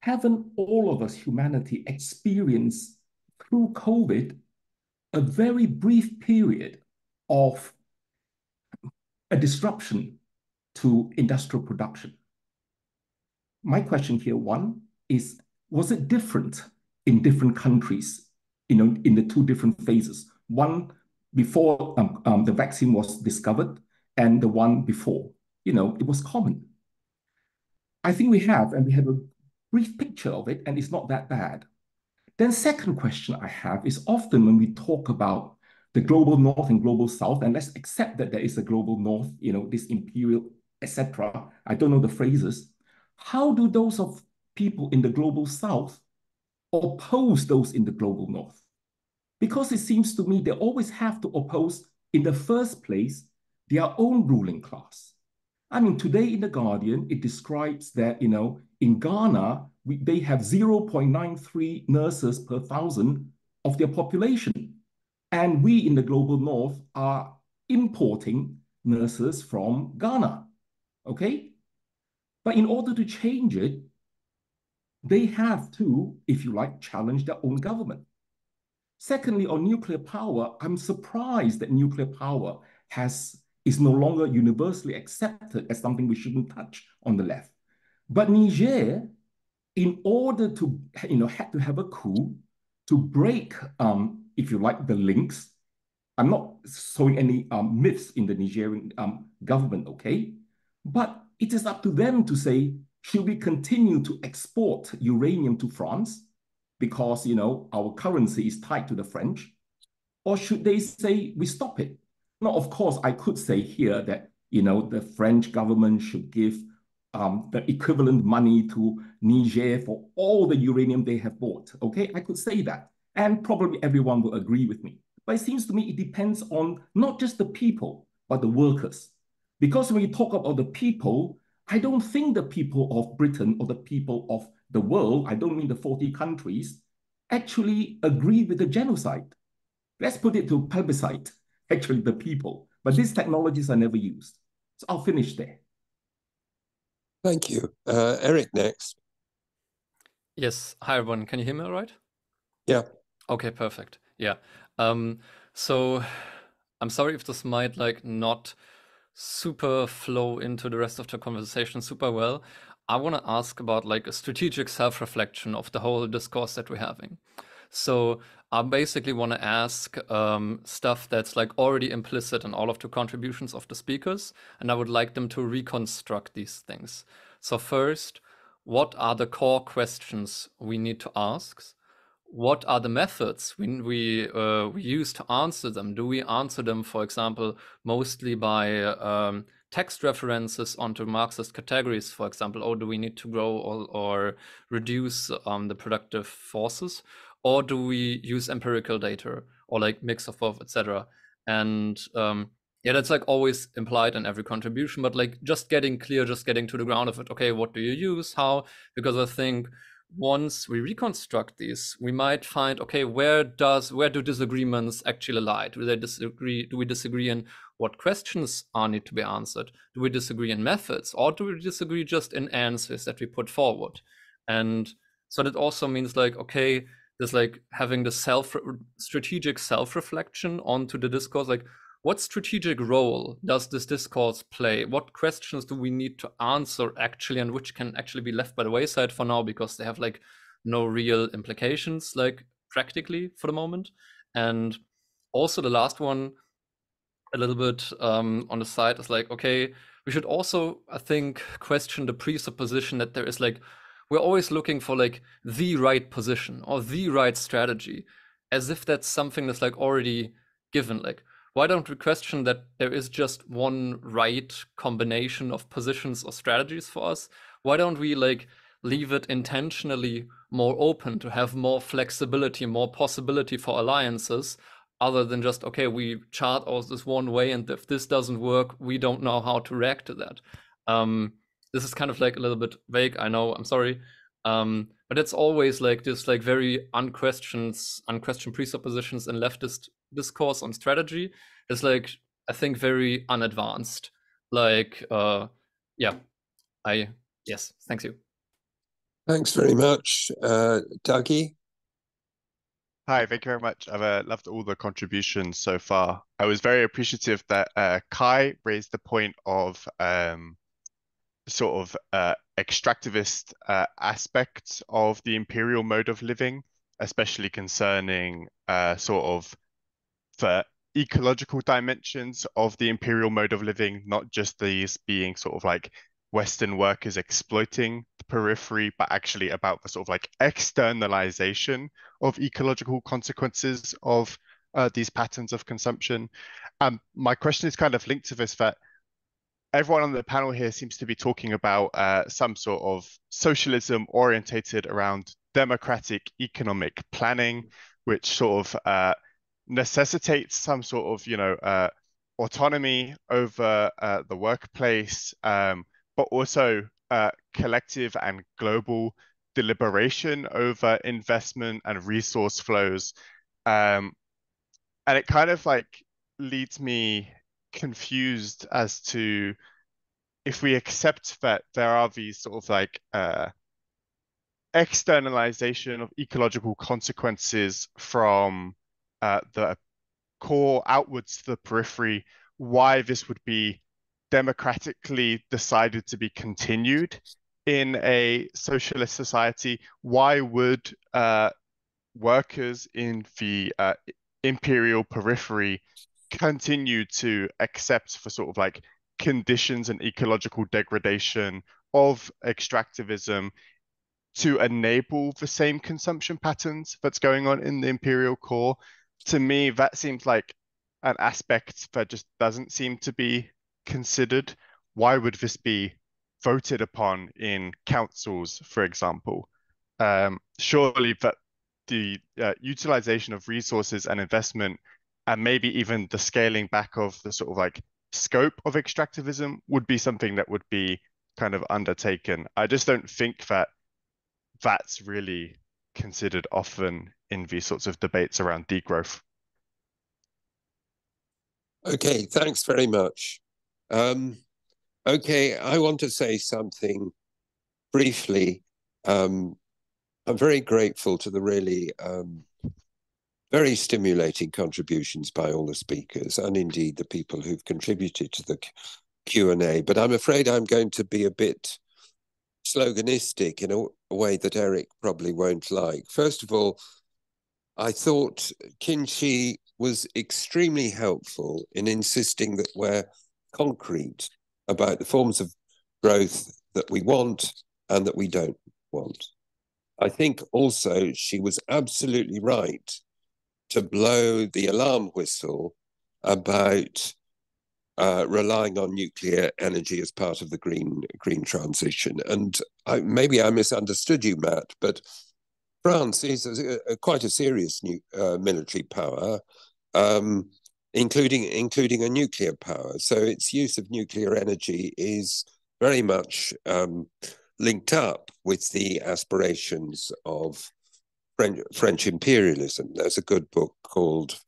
Haven't all of us humanity experienced through COVID a very brief period of a disruption to industrial production? My question here, one, is was it different in different countries, you know, in the two different phases? One before um, um, the vaccine was discovered and the one before, you know, it was common. I think we have, and we have a brief picture of it, and it's not that bad. Then second question I have is often when we talk about the global north and global south, and let's accept that there is a global north, you know, this imperial, etc. I don't know the phrases, how do those of people in the global south oppose those in the global north? Because it seems to me they always have to oppose, in the first place, their own ruling class. I mean, today in The Guardian, it describes that, you know, in Ghana, we, they have 0.93 nurses per thousand of their population. And we in the global north are importing nurses from Ghana. Okay? But in order to change it, they have to, if you like, challenge their own government. Secondly, on nuclear power, I'm surprised that nuclear power has is no longer universally accepted as something we shouldn't touch on the left. But Niger, in order to, you know, had to have a coup to break, um, if you like, the links. I'm not sowing any um, myths in the Nigerian um, government, okay? But it is up to them to say, should we continue to export uranium to France because, you know, our currency is tied to the French? Or should they say we stop it? Now, of course, I could say here that, you know, the French government should give um, the equivalent money to Niger for all the uranium they have bought. Okay, I could say that. And probably everyone will agree with me. But it seems to me it depends on not just the people, but the workers. Because when you talk about the people, I don't think the people of Britain or the people of the world, I don't mean the 40 countries, actually agree with the genocide. Let's put it to plebiscite, actually the people. But these technologies are never used. So I'll finish there. Thank you. Uh, Eric, next. Yes. Hi, everyone. Can you hear me all right? Yeah. Okay, perfect. Yeah. Um, so I'm sorry if this might like not super flow into the rest of the conversation super well. I want to ask about like a strategic self-reflection of the whole discourse that we're having. So I basically want to ask um, stuff that's like already implicit in all of the contributions of the speakers, and I would like them to reconstruct these things. So first, what are the core questions we need to ask? What are the methods we we, uh, we use to answer them? Do we answer them, for example, mostly by um, text references onto Marxist categories, for example, or do we need to grow or, or reduce um, the productive forces, or do we use empirical data or like mix of both, etc. And um, yeah, that's like always implied in every contribution, but like just getting clear, just getting to the ground of it. Okay, what do you use? How? Because I think once we reconstruct these, we might find, okay, where does where do disagreements actually lie? Do they disagree? Do we disagree in what questions are need to be answered? Do we disagree in methods, or do we disagree just in answers that we put forward? And so that also means like, okay, there's like having the self strategic self reflection onto the discourse, like what strategic role does this discourse play? What questions do we need to answer actually, and which can actually be left by the wayside for now because they have like no real implications, like practically for the moment. And also the last one, a little bit um, on the side is like, okay, we should also, I think, question the presupposition that there is like, we're always looking for like the right position or the right strategy, as if that's something that's like already given. Like, why don't we question that there is just one right combination of positions or strategies for us? Why don't we like leave it intentionally more open to have more flexibility, more possibility for alliances other than just okay we chart all this one way and if this doesn't work we don't know how to react to that um, this is kind of like a little bit vague i know i'm sorry um, but it's always like this like very unquestioned unquestioned presuppositions in leftist discourse on strategy is like i think very unadvanced like uh yeah i yes thank you thanks very much uh dougie Hi, thank you very much. I've uh, loved all the contributions so far. I was very appreciative that uh, Kai raised the point of um, sort of uh, extractivist uh, aspects of the imperial mode of living, especially concerning uh, sort of the ecological dimensions of the imperial mode of living, not just these being sort of like Western workers exploiting the periphery, but actually about the sort of like externalization of ecological consequences of uh, these patterns of consumption. Um, my question is kind of linked to this that everyone on the panel here seems to be talking about uh, some sort of socialism orientated around democratic economic planning, which sort of uh, necessitates some sort of, you know, uh, autonomy over uh, the workplace, um, but also uh, collective and global deliberation over investment and resource flows. Um, and it kind of like leads me confused as to if we accept that there are these sort of like uh, externalization of ecological consequences from uh, the core outwards to the periphery, why this would be democratically decided to be continued in a socialist society, why would uh, workers in the uh, imperial periphery continue to accept for sort of like conditions and ecological degradation of extractivism to enable the same consumption patterns that's going on in the imperial core? To me, that seems like an aspect that just doesn't seem to be considered, why would this be voted upon in councils, for example? Um, surely that the uh, utilization of resources and investment, and maybe even the scaling back of the sort of like scope of extractivism would be something that would be kind of undertaken. I just don't think that that's really considered often in these sorts of debates around degrowth. Okay, thanks very much. Um, okay, I want to say something briefly. Um, I'm very grateful to the really um, very stimulating contributions by all the speakers and indeed the people who've contributed to the Q&A. But I'm afraid I'm going to be a bit sloganistic in a, way that Eric probably won't like. First of all, I thought Kin Chi was extremely helpful in insisting that we're concrete about the forms of growth that we want and that we don't want. I think also she was absolutely right to blow the alarm whistle about uh, relying on nuclear energy as part of the green green transition. And I, maybe I misunderstood you, Matt, but France is a, a, quite a serious new, uh, military power. Um, including including a nuclear power. So its use of nuclear energy is very much um, linked up with the aspirations of French, French imperialism. There's a good book called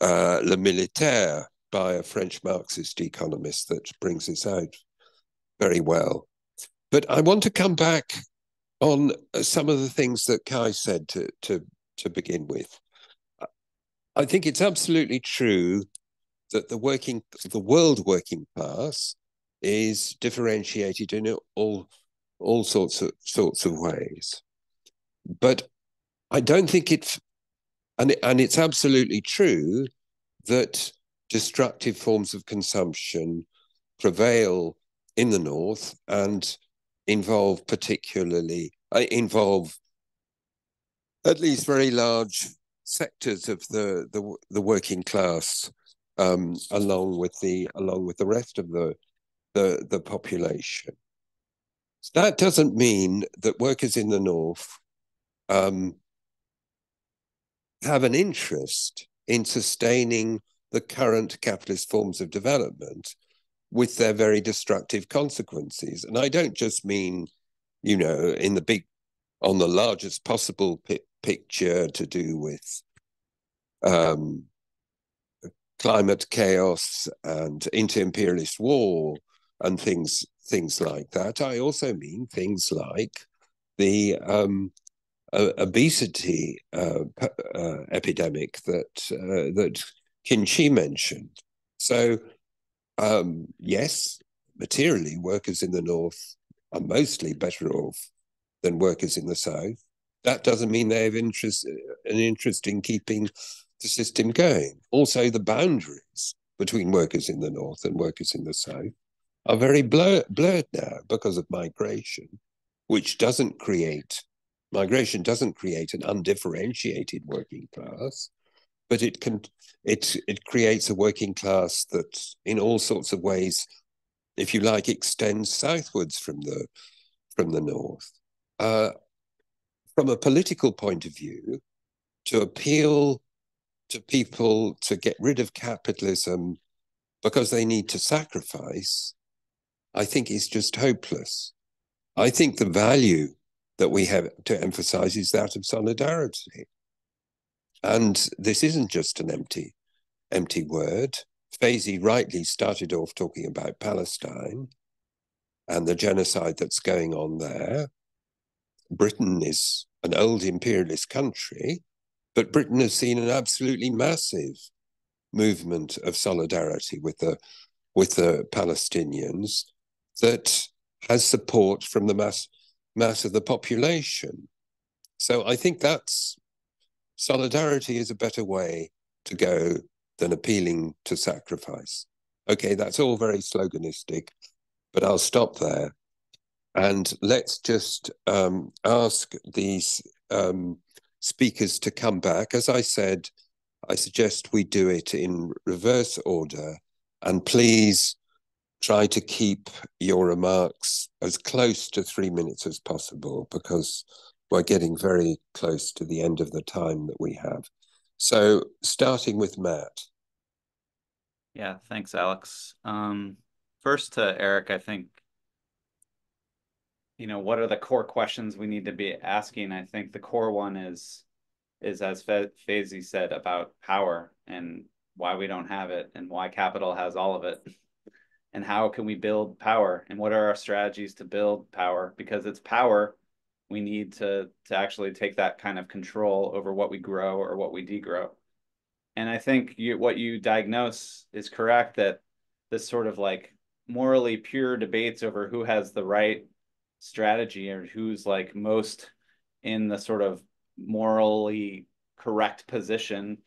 uh, Le Militaire by a French Marxist economist that brings this out very well. But I want to come back on uh, some of the things that Kai said to to to begin with. I think it's absolutely true that the working, the world working class is differentiated in all all sorts of sorts of ways. But I don't think it and and it's absolutely true that destructive forms of consumption prevail in the north and involve particularly uh, involve at least very large sectors of the the, the working class um, along with the along with the rest of the the, the population. That doesn't mean that workers in the north um, have an interest in sustaining the current capitalist forms of development with their very destructive consequences. And I don't just mean, you know, in the big, on the largest possible pi picture to do with um, climate chaos and inter-imperialist war and things things like that. I also mean things like the um, uh, obesity uh, uh, epidemic that uh, that Qin mentioned. So, um, yes, materially, workers in the north are mostly better off than workers in the south. That doesn't mean they have interest an interest in keeping the system going. Also, the boundaries between workers in the north and workers in the south are very blur- blurred now because of migration, which doesn't create migration doesn't create an undifferentiated working class, but it can it it creates a working class that in all sorts of ways, if you like, extends southwards from the from the north. Uh, from a political point of view, to appeal to people to get rid of capitalism because they need to sacrifice I think is just hopeless. I think the value that we have to emphasize is that of solidarity. And this isn't just an empty, empty word. Feyzi rightly started off talking about Palestine and the genocide that's going on there. Britain is an old imperialist country, but Britain has seen an absolutely massive movement of solidarity with the with the Palestinians that has support from the mass mass of the population. So I think that's solidarity is a better way to go than appealing to sacrifice. Okay, that's all very sloganistic, but I'll stop there. And let's just um, ask these um, speakers to come back. As I said, I suggest we do it in reverse order. And please try to keep your remarks as close to three minutes as possible because we're getting very close to the end of the time that we have. So, starting with Matt. Yeah, thanks, Alex. Um, first to Eric, I think, you know, what are the core questions we need to be asking? I think the core one is, is as Fe said about power and why we don't have it and why capital has all of it and how can we build power and what are our strategies to build power because it's power we need to to actually take that kind of control over what we grow or what we degrow and i think you, what you diagnose is correct that this sort of like morally pure debates over who has the right strategy or who's like most in the sort of morally correct position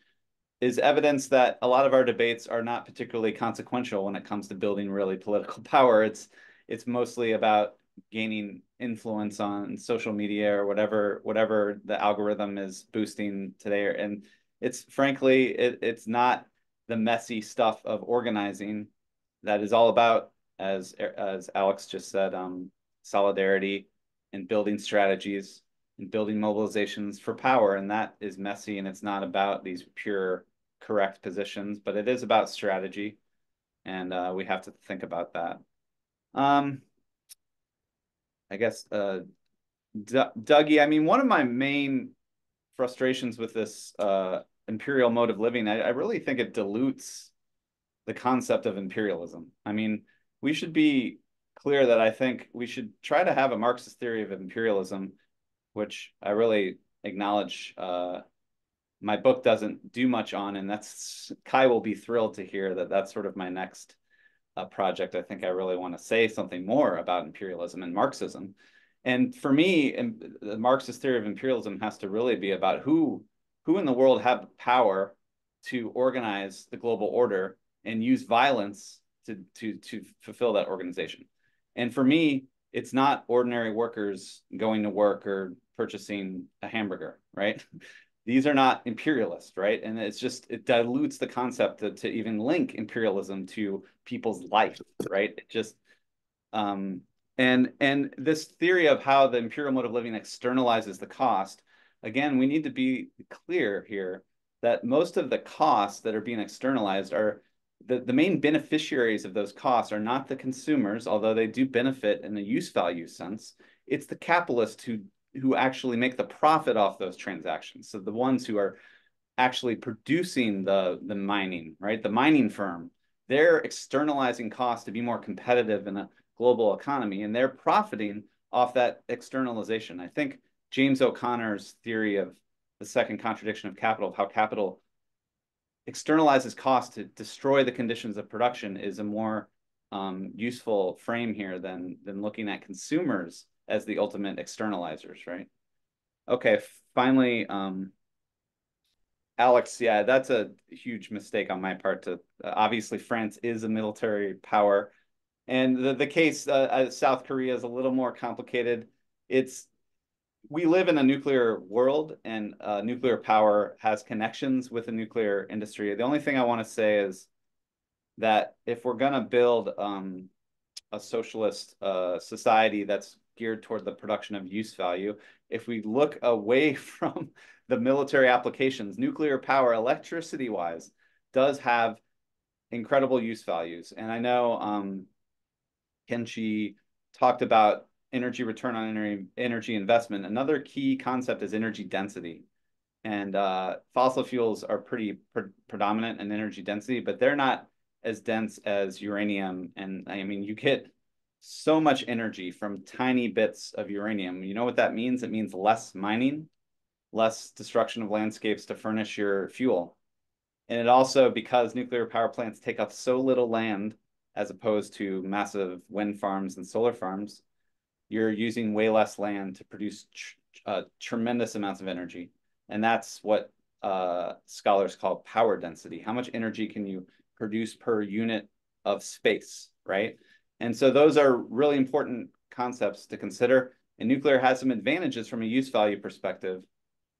is evidence that a lot of our debates are not particularly consequential when it comes to building really political power. It's it's mostly about gaining influence on social media or whatever whatever the algorithm is boosting today. And it's frankly it, it's not the messy stuff of organizing that is all about as as Alex just said um, solidarity and building strategies and building mobilizations for power. And that is messy and it's not about these pure correct positions, but it is about strategy. And uh, we have to think about that. Um, I guess, uh, D Dougie, I mean, one of my main frustrations with this uh, imperial mode of living, I, I really think it dilutes the concept of imperialism. I mean, we should be clear that I think we should try to have a Marxist theory of imperialism which I really acknowledge uh, my book doesn't do much on, and that's Kai will be thrilled to hear that that's sort of my next uh, project. I think I really want to say something more about imperialism and Marxism. And for me, the Marxist theory of imperialism has to really be about who who in the world have power to organize the global order and use violence to to to fulfill that organization. And for me, it's not ordinary workers going to work or purchasing a hamburger, right? These are not imperialist, right? And it's just it dilutes the concept to, to even link imperialism to people's life, right? It just um and and this theory of how the imperial mode of living externalizes the cost, again, we need to be clear here that most of the costs that are being externalized are the, the main beneficiaries of those costs are not the consumers, although they do benefit in a use value sense. It's the capitalists who who actually make the profit off those transactions. So the ones who are actually producing the the mining, right? The mining firm, they're externalizing costs to be more competitive in a global economy, and they're profiting off that externalization. I think James O'Connor's theory of the second contradiction of capital, of how capital externalizes costs to destroy the conditions of production is a more um, useful frame here than than looking at consumers as the ultimate externalizers, right? Okay, finally, um, Alex, yeah, that's a huge mistake on my part. To uh, obviously, France is a military power, and the the case uh, uh, South Korea is a little more complicated. It's we live in a nuclear world and uh, nuclear power has connections with the nuclear industry. The only thing I want to say is that if we're going to build um, a socialist uh, society that's geared toward the production of use value, if we look away from the military applications, nuclear power, electricity wise, does have incredible use values. And I know um, Kin Chi talked about energy return on energy, investment, another key concept is energy density. And uh, fossil fuels are pretty pre predominant in energy density, but they're not as dense as uranium. And I mean, you get so much energy from tiny bits of uranium. You know what that means? It means less mining, less destruction of landscapes to furnish your fuel. And it also, because nuclear power plants take up so little land as opposed to massive wind farms and solar farms, you're using way less land to produce tr uh, tremendous amounts of energy. And that's what uh, scholars call power density. How much energy can you produce per unit of space, right? And so those are really important concepts to consider. And nuclear has some advantages from a use value perspective,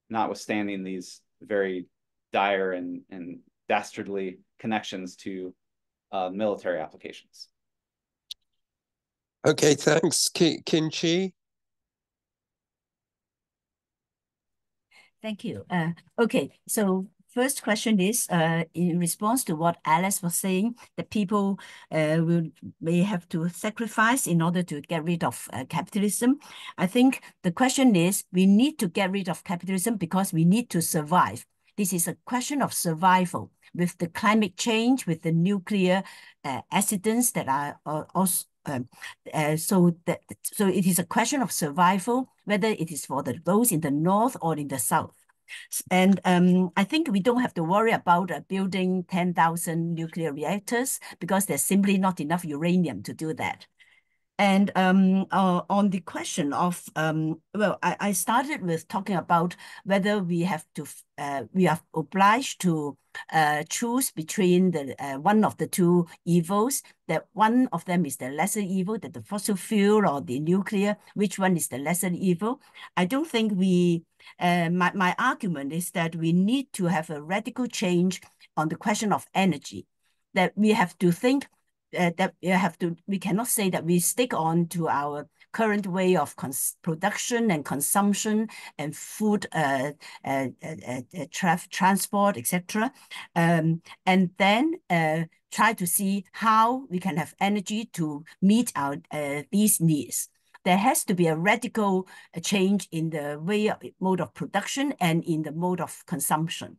notwithstanding these very dire and, and dastardly connections to uh, military applications. Okay, thanks, Ki Kin Chi. Thank you. Uh, okay, so first question is uh, in response to what Alice was saying, that people uh, will may have to sacrifice in order to get rid of uh, capitalism. I think the question is we need to get rid of capitalism because we need to survive. This is a question of survival with the climate change, with the nuclear uh, accidents that are also um, uh, so that so it is a question of survival, whether it is for the those in the north or in the south. And um, I think we don't have to worry about uh, building 10,000 nuclear reactors because there's simply not enough uranium to do that. And um, uh, on the question of, um, well, I, I started with talking about whether we have to, uh, we are obliged to uh, choose between the uh, one of the two evils, that one of them is the lesser evil, that the fossil fuel or the nuclear, which one is the lesser evil? I don't think we, uh, my, my argument is that we need to have a radical change on the question of energy, that we have to think uh, that we have to, we cannot say that we stick on to our current way of production and consumption and food uh, uh, uh, uh tra transport, etc. Um, and then uh, try to see how we can have energy to meet our uh, these needs. There has to be a radical change in the way of mode of production and in the mode of consumption.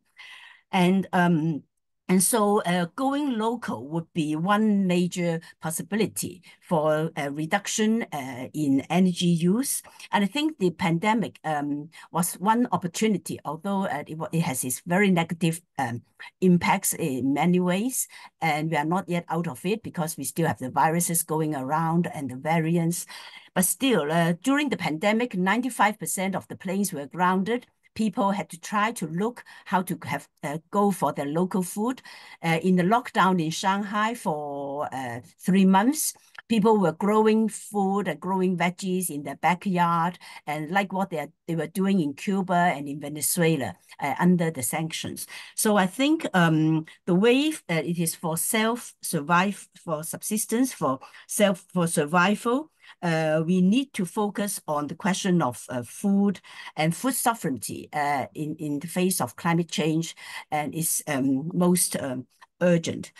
And um, and so uh, going local would be one major possibility for a reduction uh, in energy use. And I think the pandemic um, was one opportunity, although uh, it, it, has its very negative um, impacts in many ways. And we are not yet out of it because we still have the viruses going around and the variants. But still, uh, during the pandemic, 95% of the planes were grounded people had to try to look how to have uh, go for their local food. Uh, in the lockdown in Shanghai for uh, three months, people were growing food and growing veggies in their backyard, and like what they, they were doing in Cuba and in Venezuela uh, under the sanctions. So I think um, the way uh, it is for self survive, for subsistence, for self for survival, uh, we need to focus on the question of uh, food and food sovereignty uh, in, in the face of climate change and its um, most um, urgent.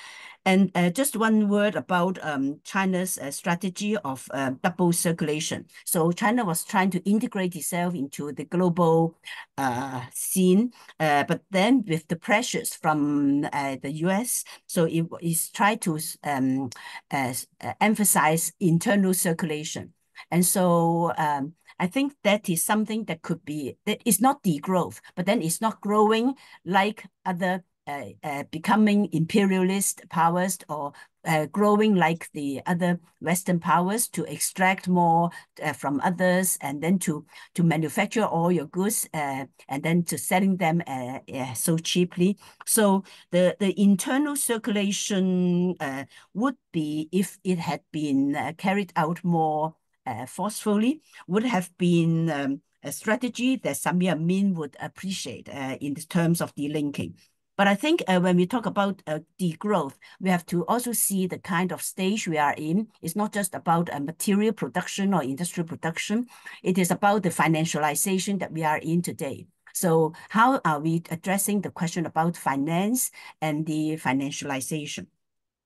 And uh, just one word about um, China's uh, strategy of uh, double circulation. So China was trying to integrate itself into the global uh, scene, uh, but then with the pressures from uh, the US, so it is trying to um, emphasize internal circulation. And so um, I think that is something that could be, that is not degrowth, but then it's not growing like other becoming imperialist powers or uh, growing like the other Western powers to extract more uh, from others and then to to manufacture all your goods uh, and then to selling them uh, so cheaply. So the the internal circulation would be if it had been carried out more forcefully would have been um, a strategy that Samir Amin would appreciate in the terms of delinking. But I think uh, when we talk about uh, degrowth, we have to also see the kind of stage we are in. It's not just about uh, material production or industrial production. It is about the financialization that we are in today. So how are we addressing the question about finance and the financialization?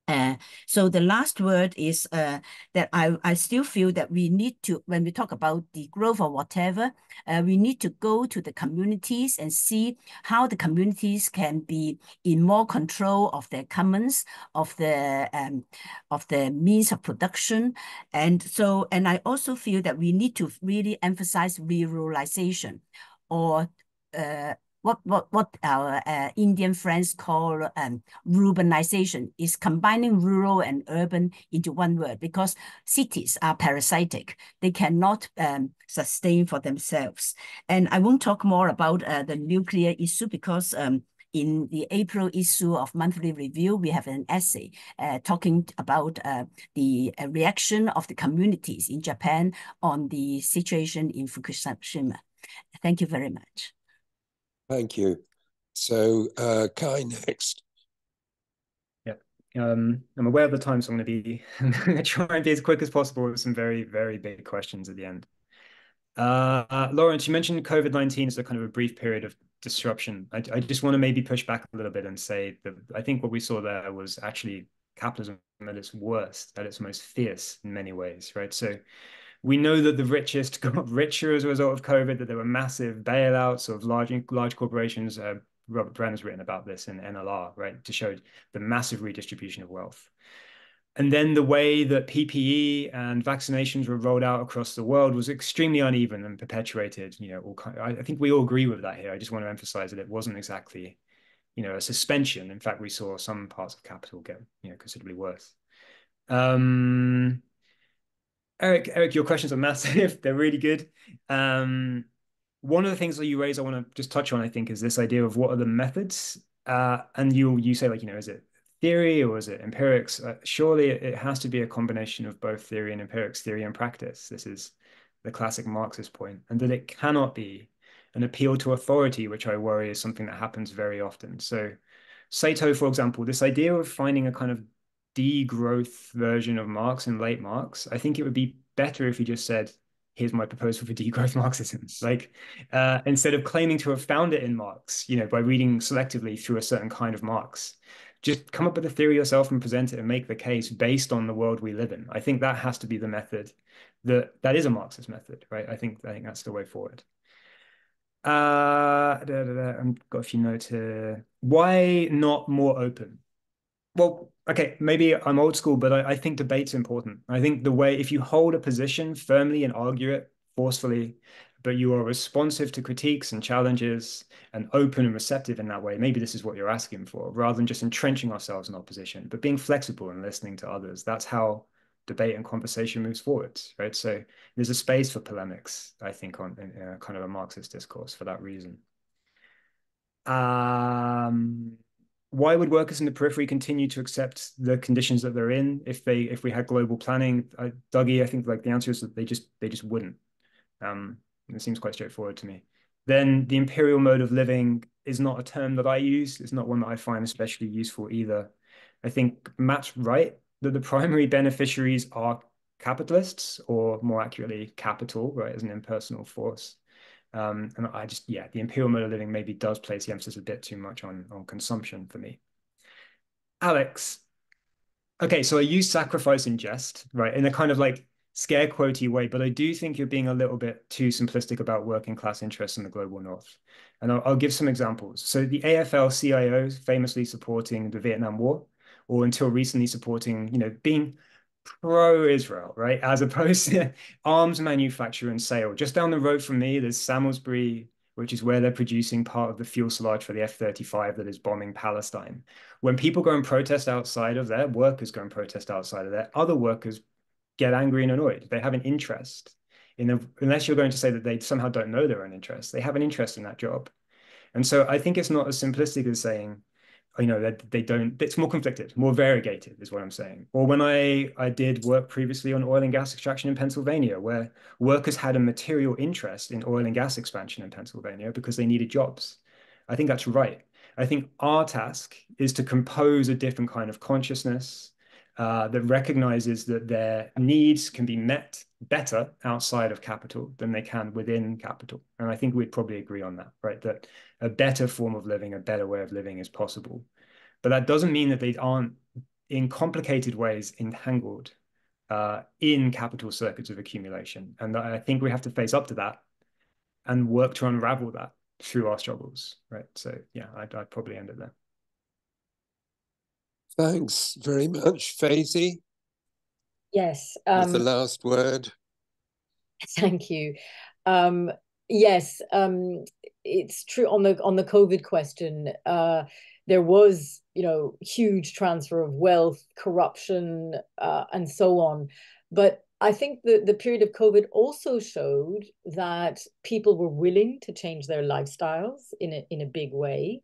Uh, so the last word is uh, that I, I still feel that we need to, when we talk about the growth or whatever, uh, we need to go to the communities and see how the communities can be in more control of their commons, of the um, of the means of production. And so, and I also feel that we need to really emphasize ruralization or uh, what what what our uh, Indian friends call um, rurbanization is combining rural and urban into one word because cities are parasitic. They cannot um, sustain for themselves. And I won't talk more about uh, the nuclear issue because um, in the April issue of Monthly Review, we have an essay uh, talking about uh, the uh, reaction of the communities in Japan on the situation in Fukushima. Thank you very much. Thank you. So, uh, Kai next. Yeah, um, I'm aware of the time, so I'm going to be going to be as quick as possible with some very, very big questions at the end. Uh, uh, Lawrence, you mentioned COVID-19 as a kind of a brief period of disruption. I, I just want to maybe push back a little bit and say that I think what we saw there was actually capitalism at its worst, at its most fierce in many ways, right? So we know that the richest got richer as a result of COVID, that there were massive bailouts of large large corporations. Uh, Robert Brenner's written about this in NLR, right, to show the massive redistribution of wealth. And then the way that PPE and vaccinations were rolled out across the world was extremely uneven and perpetuated. You know, all kind, I think we all agree with that here. I just want to emphasize that it wasn't exactly, you know, a suspension. In fact, we saw some parts of capital get, you know, considerably worse. Um, Eric, Eric, your questions are massive. They're really good. Um, one of the things that you raise, I want to just touch on, I think, is this idea of what are the methods. Uh, and you you say like, you know, is it theory or is it empirics? Uh, surely it has to be a combination of both theory and empirics, theory and practice. This is the classic Marxist point, and that it cannot be an appeal to authority, which I worry is something that happens very often. So, Saito, for example, this idea of finding a kind of degrowth version of Marx and late Marx, I think it would be better if he just said, here's my proposal for degrowth Marxism. Like uh, instead of claiming to have found it in Marx, you know, by reading selectively through a certain kind of Marx, just come up with a theory yourself and present it and make the case based on the world we live in. I think that has to be the method that that is a Marxist method, right? I think I think that's the way forward. Uh, da, da, da, I've got a few notes here. Why not more open? Well, okay, maybe I'm old school, but I, I think debate's important. I think the way, if you hold a position firmly and argue it forcefully, but you are responsive to critiques and challenges and open and receptive in that way, maybe this is what you're asking for, rather than just entrenching ourselves in opposition, but being flexible and listening to others. That's how debate and conversation moves forward, right? So there's a space for polemics, I think, on in, kind of a Marxist discourse for that reason. Um, why would workers in the periphery continue to accept the conditions that they're in if they if we had global planning? Uh, Dougie, I think like the answer is that they just they just wouldn't. Um, it seems quite straightforward to me. Then the imperial mode of living is not a term that I use. It's not one that I find especially useful either. I think Matt's right that the primary beneficiaries are capitalists, or more accurately, capital, right, as an impersonal force. Um, and I just, yeah, the imperial mode of living maybe does place the emphasis a bit too much on, on consumption for me. Alex, okay, so I use sacrifice in jest, right, in a kind of like scare quotey way, but I do think you're being a little bit too simplistic about working class interests in the global north. And I'll, I'll give some examples. So the AFL-CIO famously supporting the Vietnam War, or until recently supporting, you know, being pro-Israel, right? As opposed to arms manufacture and sale. Just down the road from me, there's Samlesbury, which is where they're producing part of the fuel fuselage for the F-35 that is bombing Palestine. When people go and protest outside of there, workers go and protest outside of there, other workers get angry and annoyed. They have an interest in the, unless you're going to say that they somehow don't know their own interests, they have an interest in that job. And so I think it's not as simplistic as saying, you know that they don't it's more conflicted more variegated is what i'm saying. Or when i i did work previously on oil and gas extraction in pennsylvania where workers had a material interest in oil and gas expansion in pennsylvania because they needed jobs. I think that's right. I think our task is to compose a different kind of consciousness uh, that recognizes that their needs can be met better outside of capital than they can within capital. And I think we'd probably agree on that, right? That a better form of living, a better way of living is possible. But that doesn't mean that they aren't in complicated ways entangled uh, in capital circuits of accumulation. And I think we have to face up to that and work to unravel that through our struggles, right? So yeah, I'd, I'd probably end it there. Thanks very much, Feyzi. Yes. Um, the last word. Thank you. Um, yes, um, it's true on the on the COVID question. Uh, there was, you know, huge transfer of wealth, corruption, uh, and so on. But I think the, the period of COVID also showed that people were willing to change their lifestyles in a in a big way.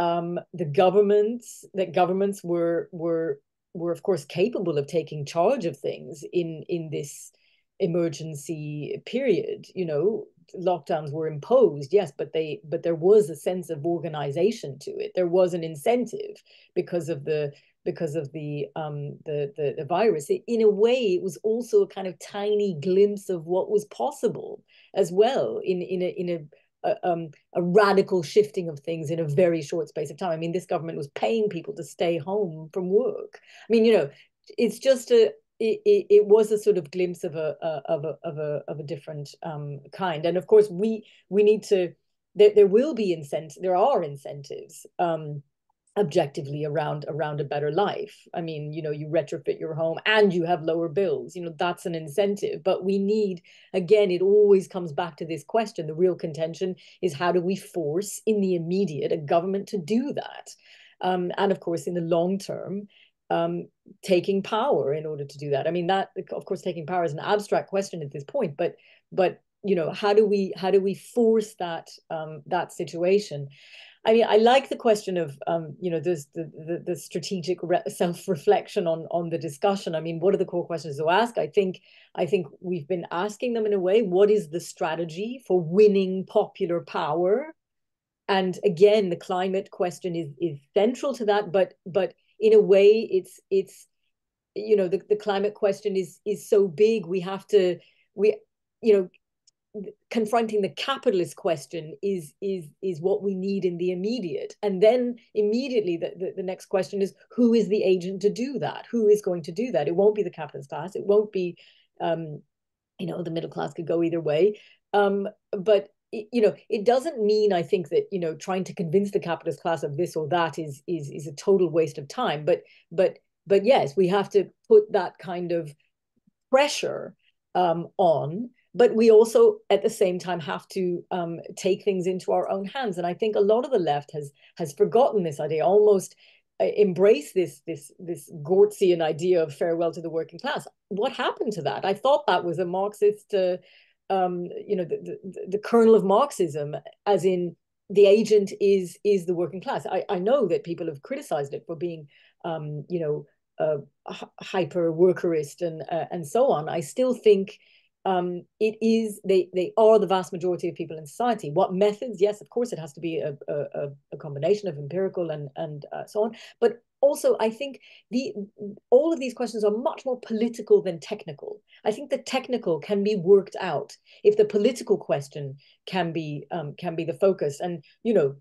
Um, the governments that governments were were were of course capable of taking charge of things in in this emergency period. You know lockdowns were imposed yes but they but there was a sense of organization to it. There was an incentive because of the because of the um the the, the virus. It, in a way it was also a kind of tiny glimpse of what was possible as well in in a in a a, um, a radical shifting of things in a very short space of time. I mean, this government was paying people to stay home from work. I mean, you know, it's just a it, it, it was a sort of glimpse of a, of a of a of a different um, kind. And of course, we we need to there there will be incentives. There are incentives. Um, objectively around around a better life. I mean you know you retrofit your home and you have lower bills you know that's an incentive but we need again it always comes back to this question. The real contention is how do we force in the immediate a government to do that? Um, and of course in the long term um, taking power in order to do that. I mean that of course taking power is an abstract question at this point but but you know how do we how do we force that um, that situation I mean, I like the question of, um, you know, the, the, the strategic self-reflection on on the discussion. I mean, what are the core questions to ask? I think I think we've been asking them in a way. What is the strategy for winning popular power? And again, the climate question is is central to that. But but in a way, it's it's you know the, the climate question is is so big. We have to we you know confronting the capitalist question is is is what we need in the immediate. And then immediately the, the, the, next question is who is the agent to do that? Who is going to do that? It won't be the capitalist class. It won't be um you know the middle class could go either way. Um but you know it doesn't mean i think that you know trying to convince the capitalist class of this or that is is is a total waste of time. But but but yes we have to put that kind of pressure um on but we also at the same time have to um, take things into our own hands and i think a lot of the left has has forgotten this idea almost uh, embrace this this this gorzian idea of farewell to the working class what happened to that i thought that was a marxist uh, um, you know the, the, the kernel of marxism as in the agent is is the working class. I, I know that people have criticized it for being, um, you know, uh, hyper workerist and uh, and so on. I still think um, it is they they are the vast majority of people in society. What methods? Yes, of course, it has to be a a, a combination of empirical and and uh, so on. But also, I think the all of these questions are much more political than technical. I think the technical can be worked out if the political question can be um, can be the focus. And you know,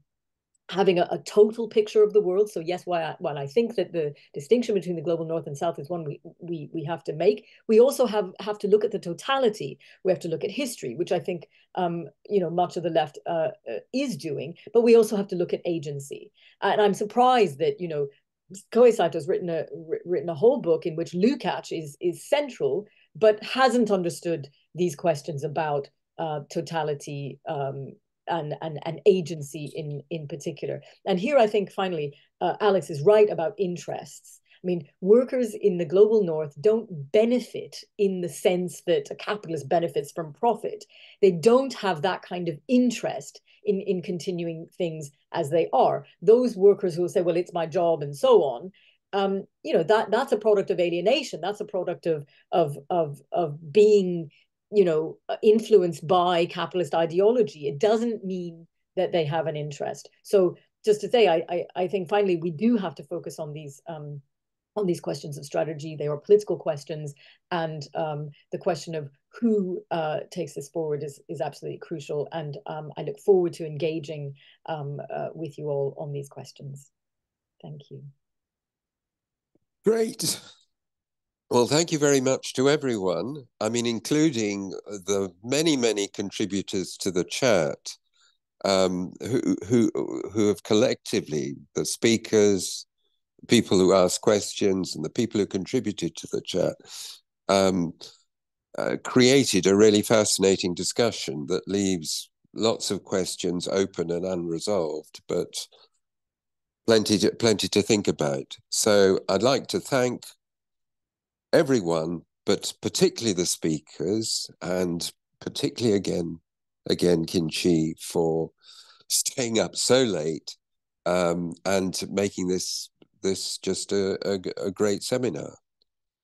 having a, a, total picture of the world. So yes, while I, while I think that the distinction between the global north and south is one we we we have to make, we also have have to look at the totality. We have to look at history, which I think um, you know much of the left uh, uh, is doing. But we also have to look at agency. And I'm surprised that you know Kohei Saito's written a written a whole book in which Lukács is is central, but hasn't understood these questions about uh, totality um, and, and, and agency in, in particular. And here I think finally, uh, Alex is right about interests. I mean, workers in the global north don't benefit in the sense that a capitalist benefits from profit. They don't have that kind of interest in, in continuing things as they are. Those workers who will say, well, it's my job and so on, um, you know, that that's a product of alienation. That's a product of of of of being you know, uh, influenced by capitalist ideology. It doesn't mean that they have an interest. So just to say, I, I, I think finally we do have to focus on these um, on these questions of strategy. They are political questions, and um, the question of who uh, takes this forward is is absolutely crucial. And um, I look forward to engaging um, uh, with you all on these questions. Thank you. Great. Well, thank you very much to everyone. I mean, including the many, many contributors to the chat um, who, who, who have collectively, the speakers, people who ask questions, and the people who contributed to the chat, um, uh, created a really fascinating discussion that leaves lots of questions open and unresolved, but plenty to, plenty to think about. So I'd like to thank everyone, but particularly the speakers, and particularly again, again Kin-Chi for staying up so late um, and making this this just a, a, a great seminar.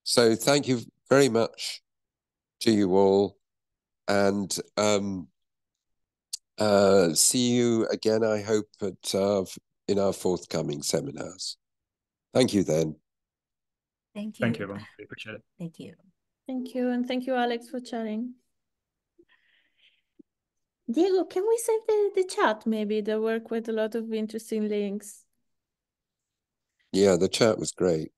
So thank you very much to you all, and um, uh, see you again. I hope at uh, in our forthcoming seminars. Thank you then. Thank you. Thank you, everyone. We appreciate it. Thank you. Thank you. And thank you, Alex, for chatting. Diego, can we save the, the chat maybe? There were quite a lot of interesting links. Yeah, the chat was great.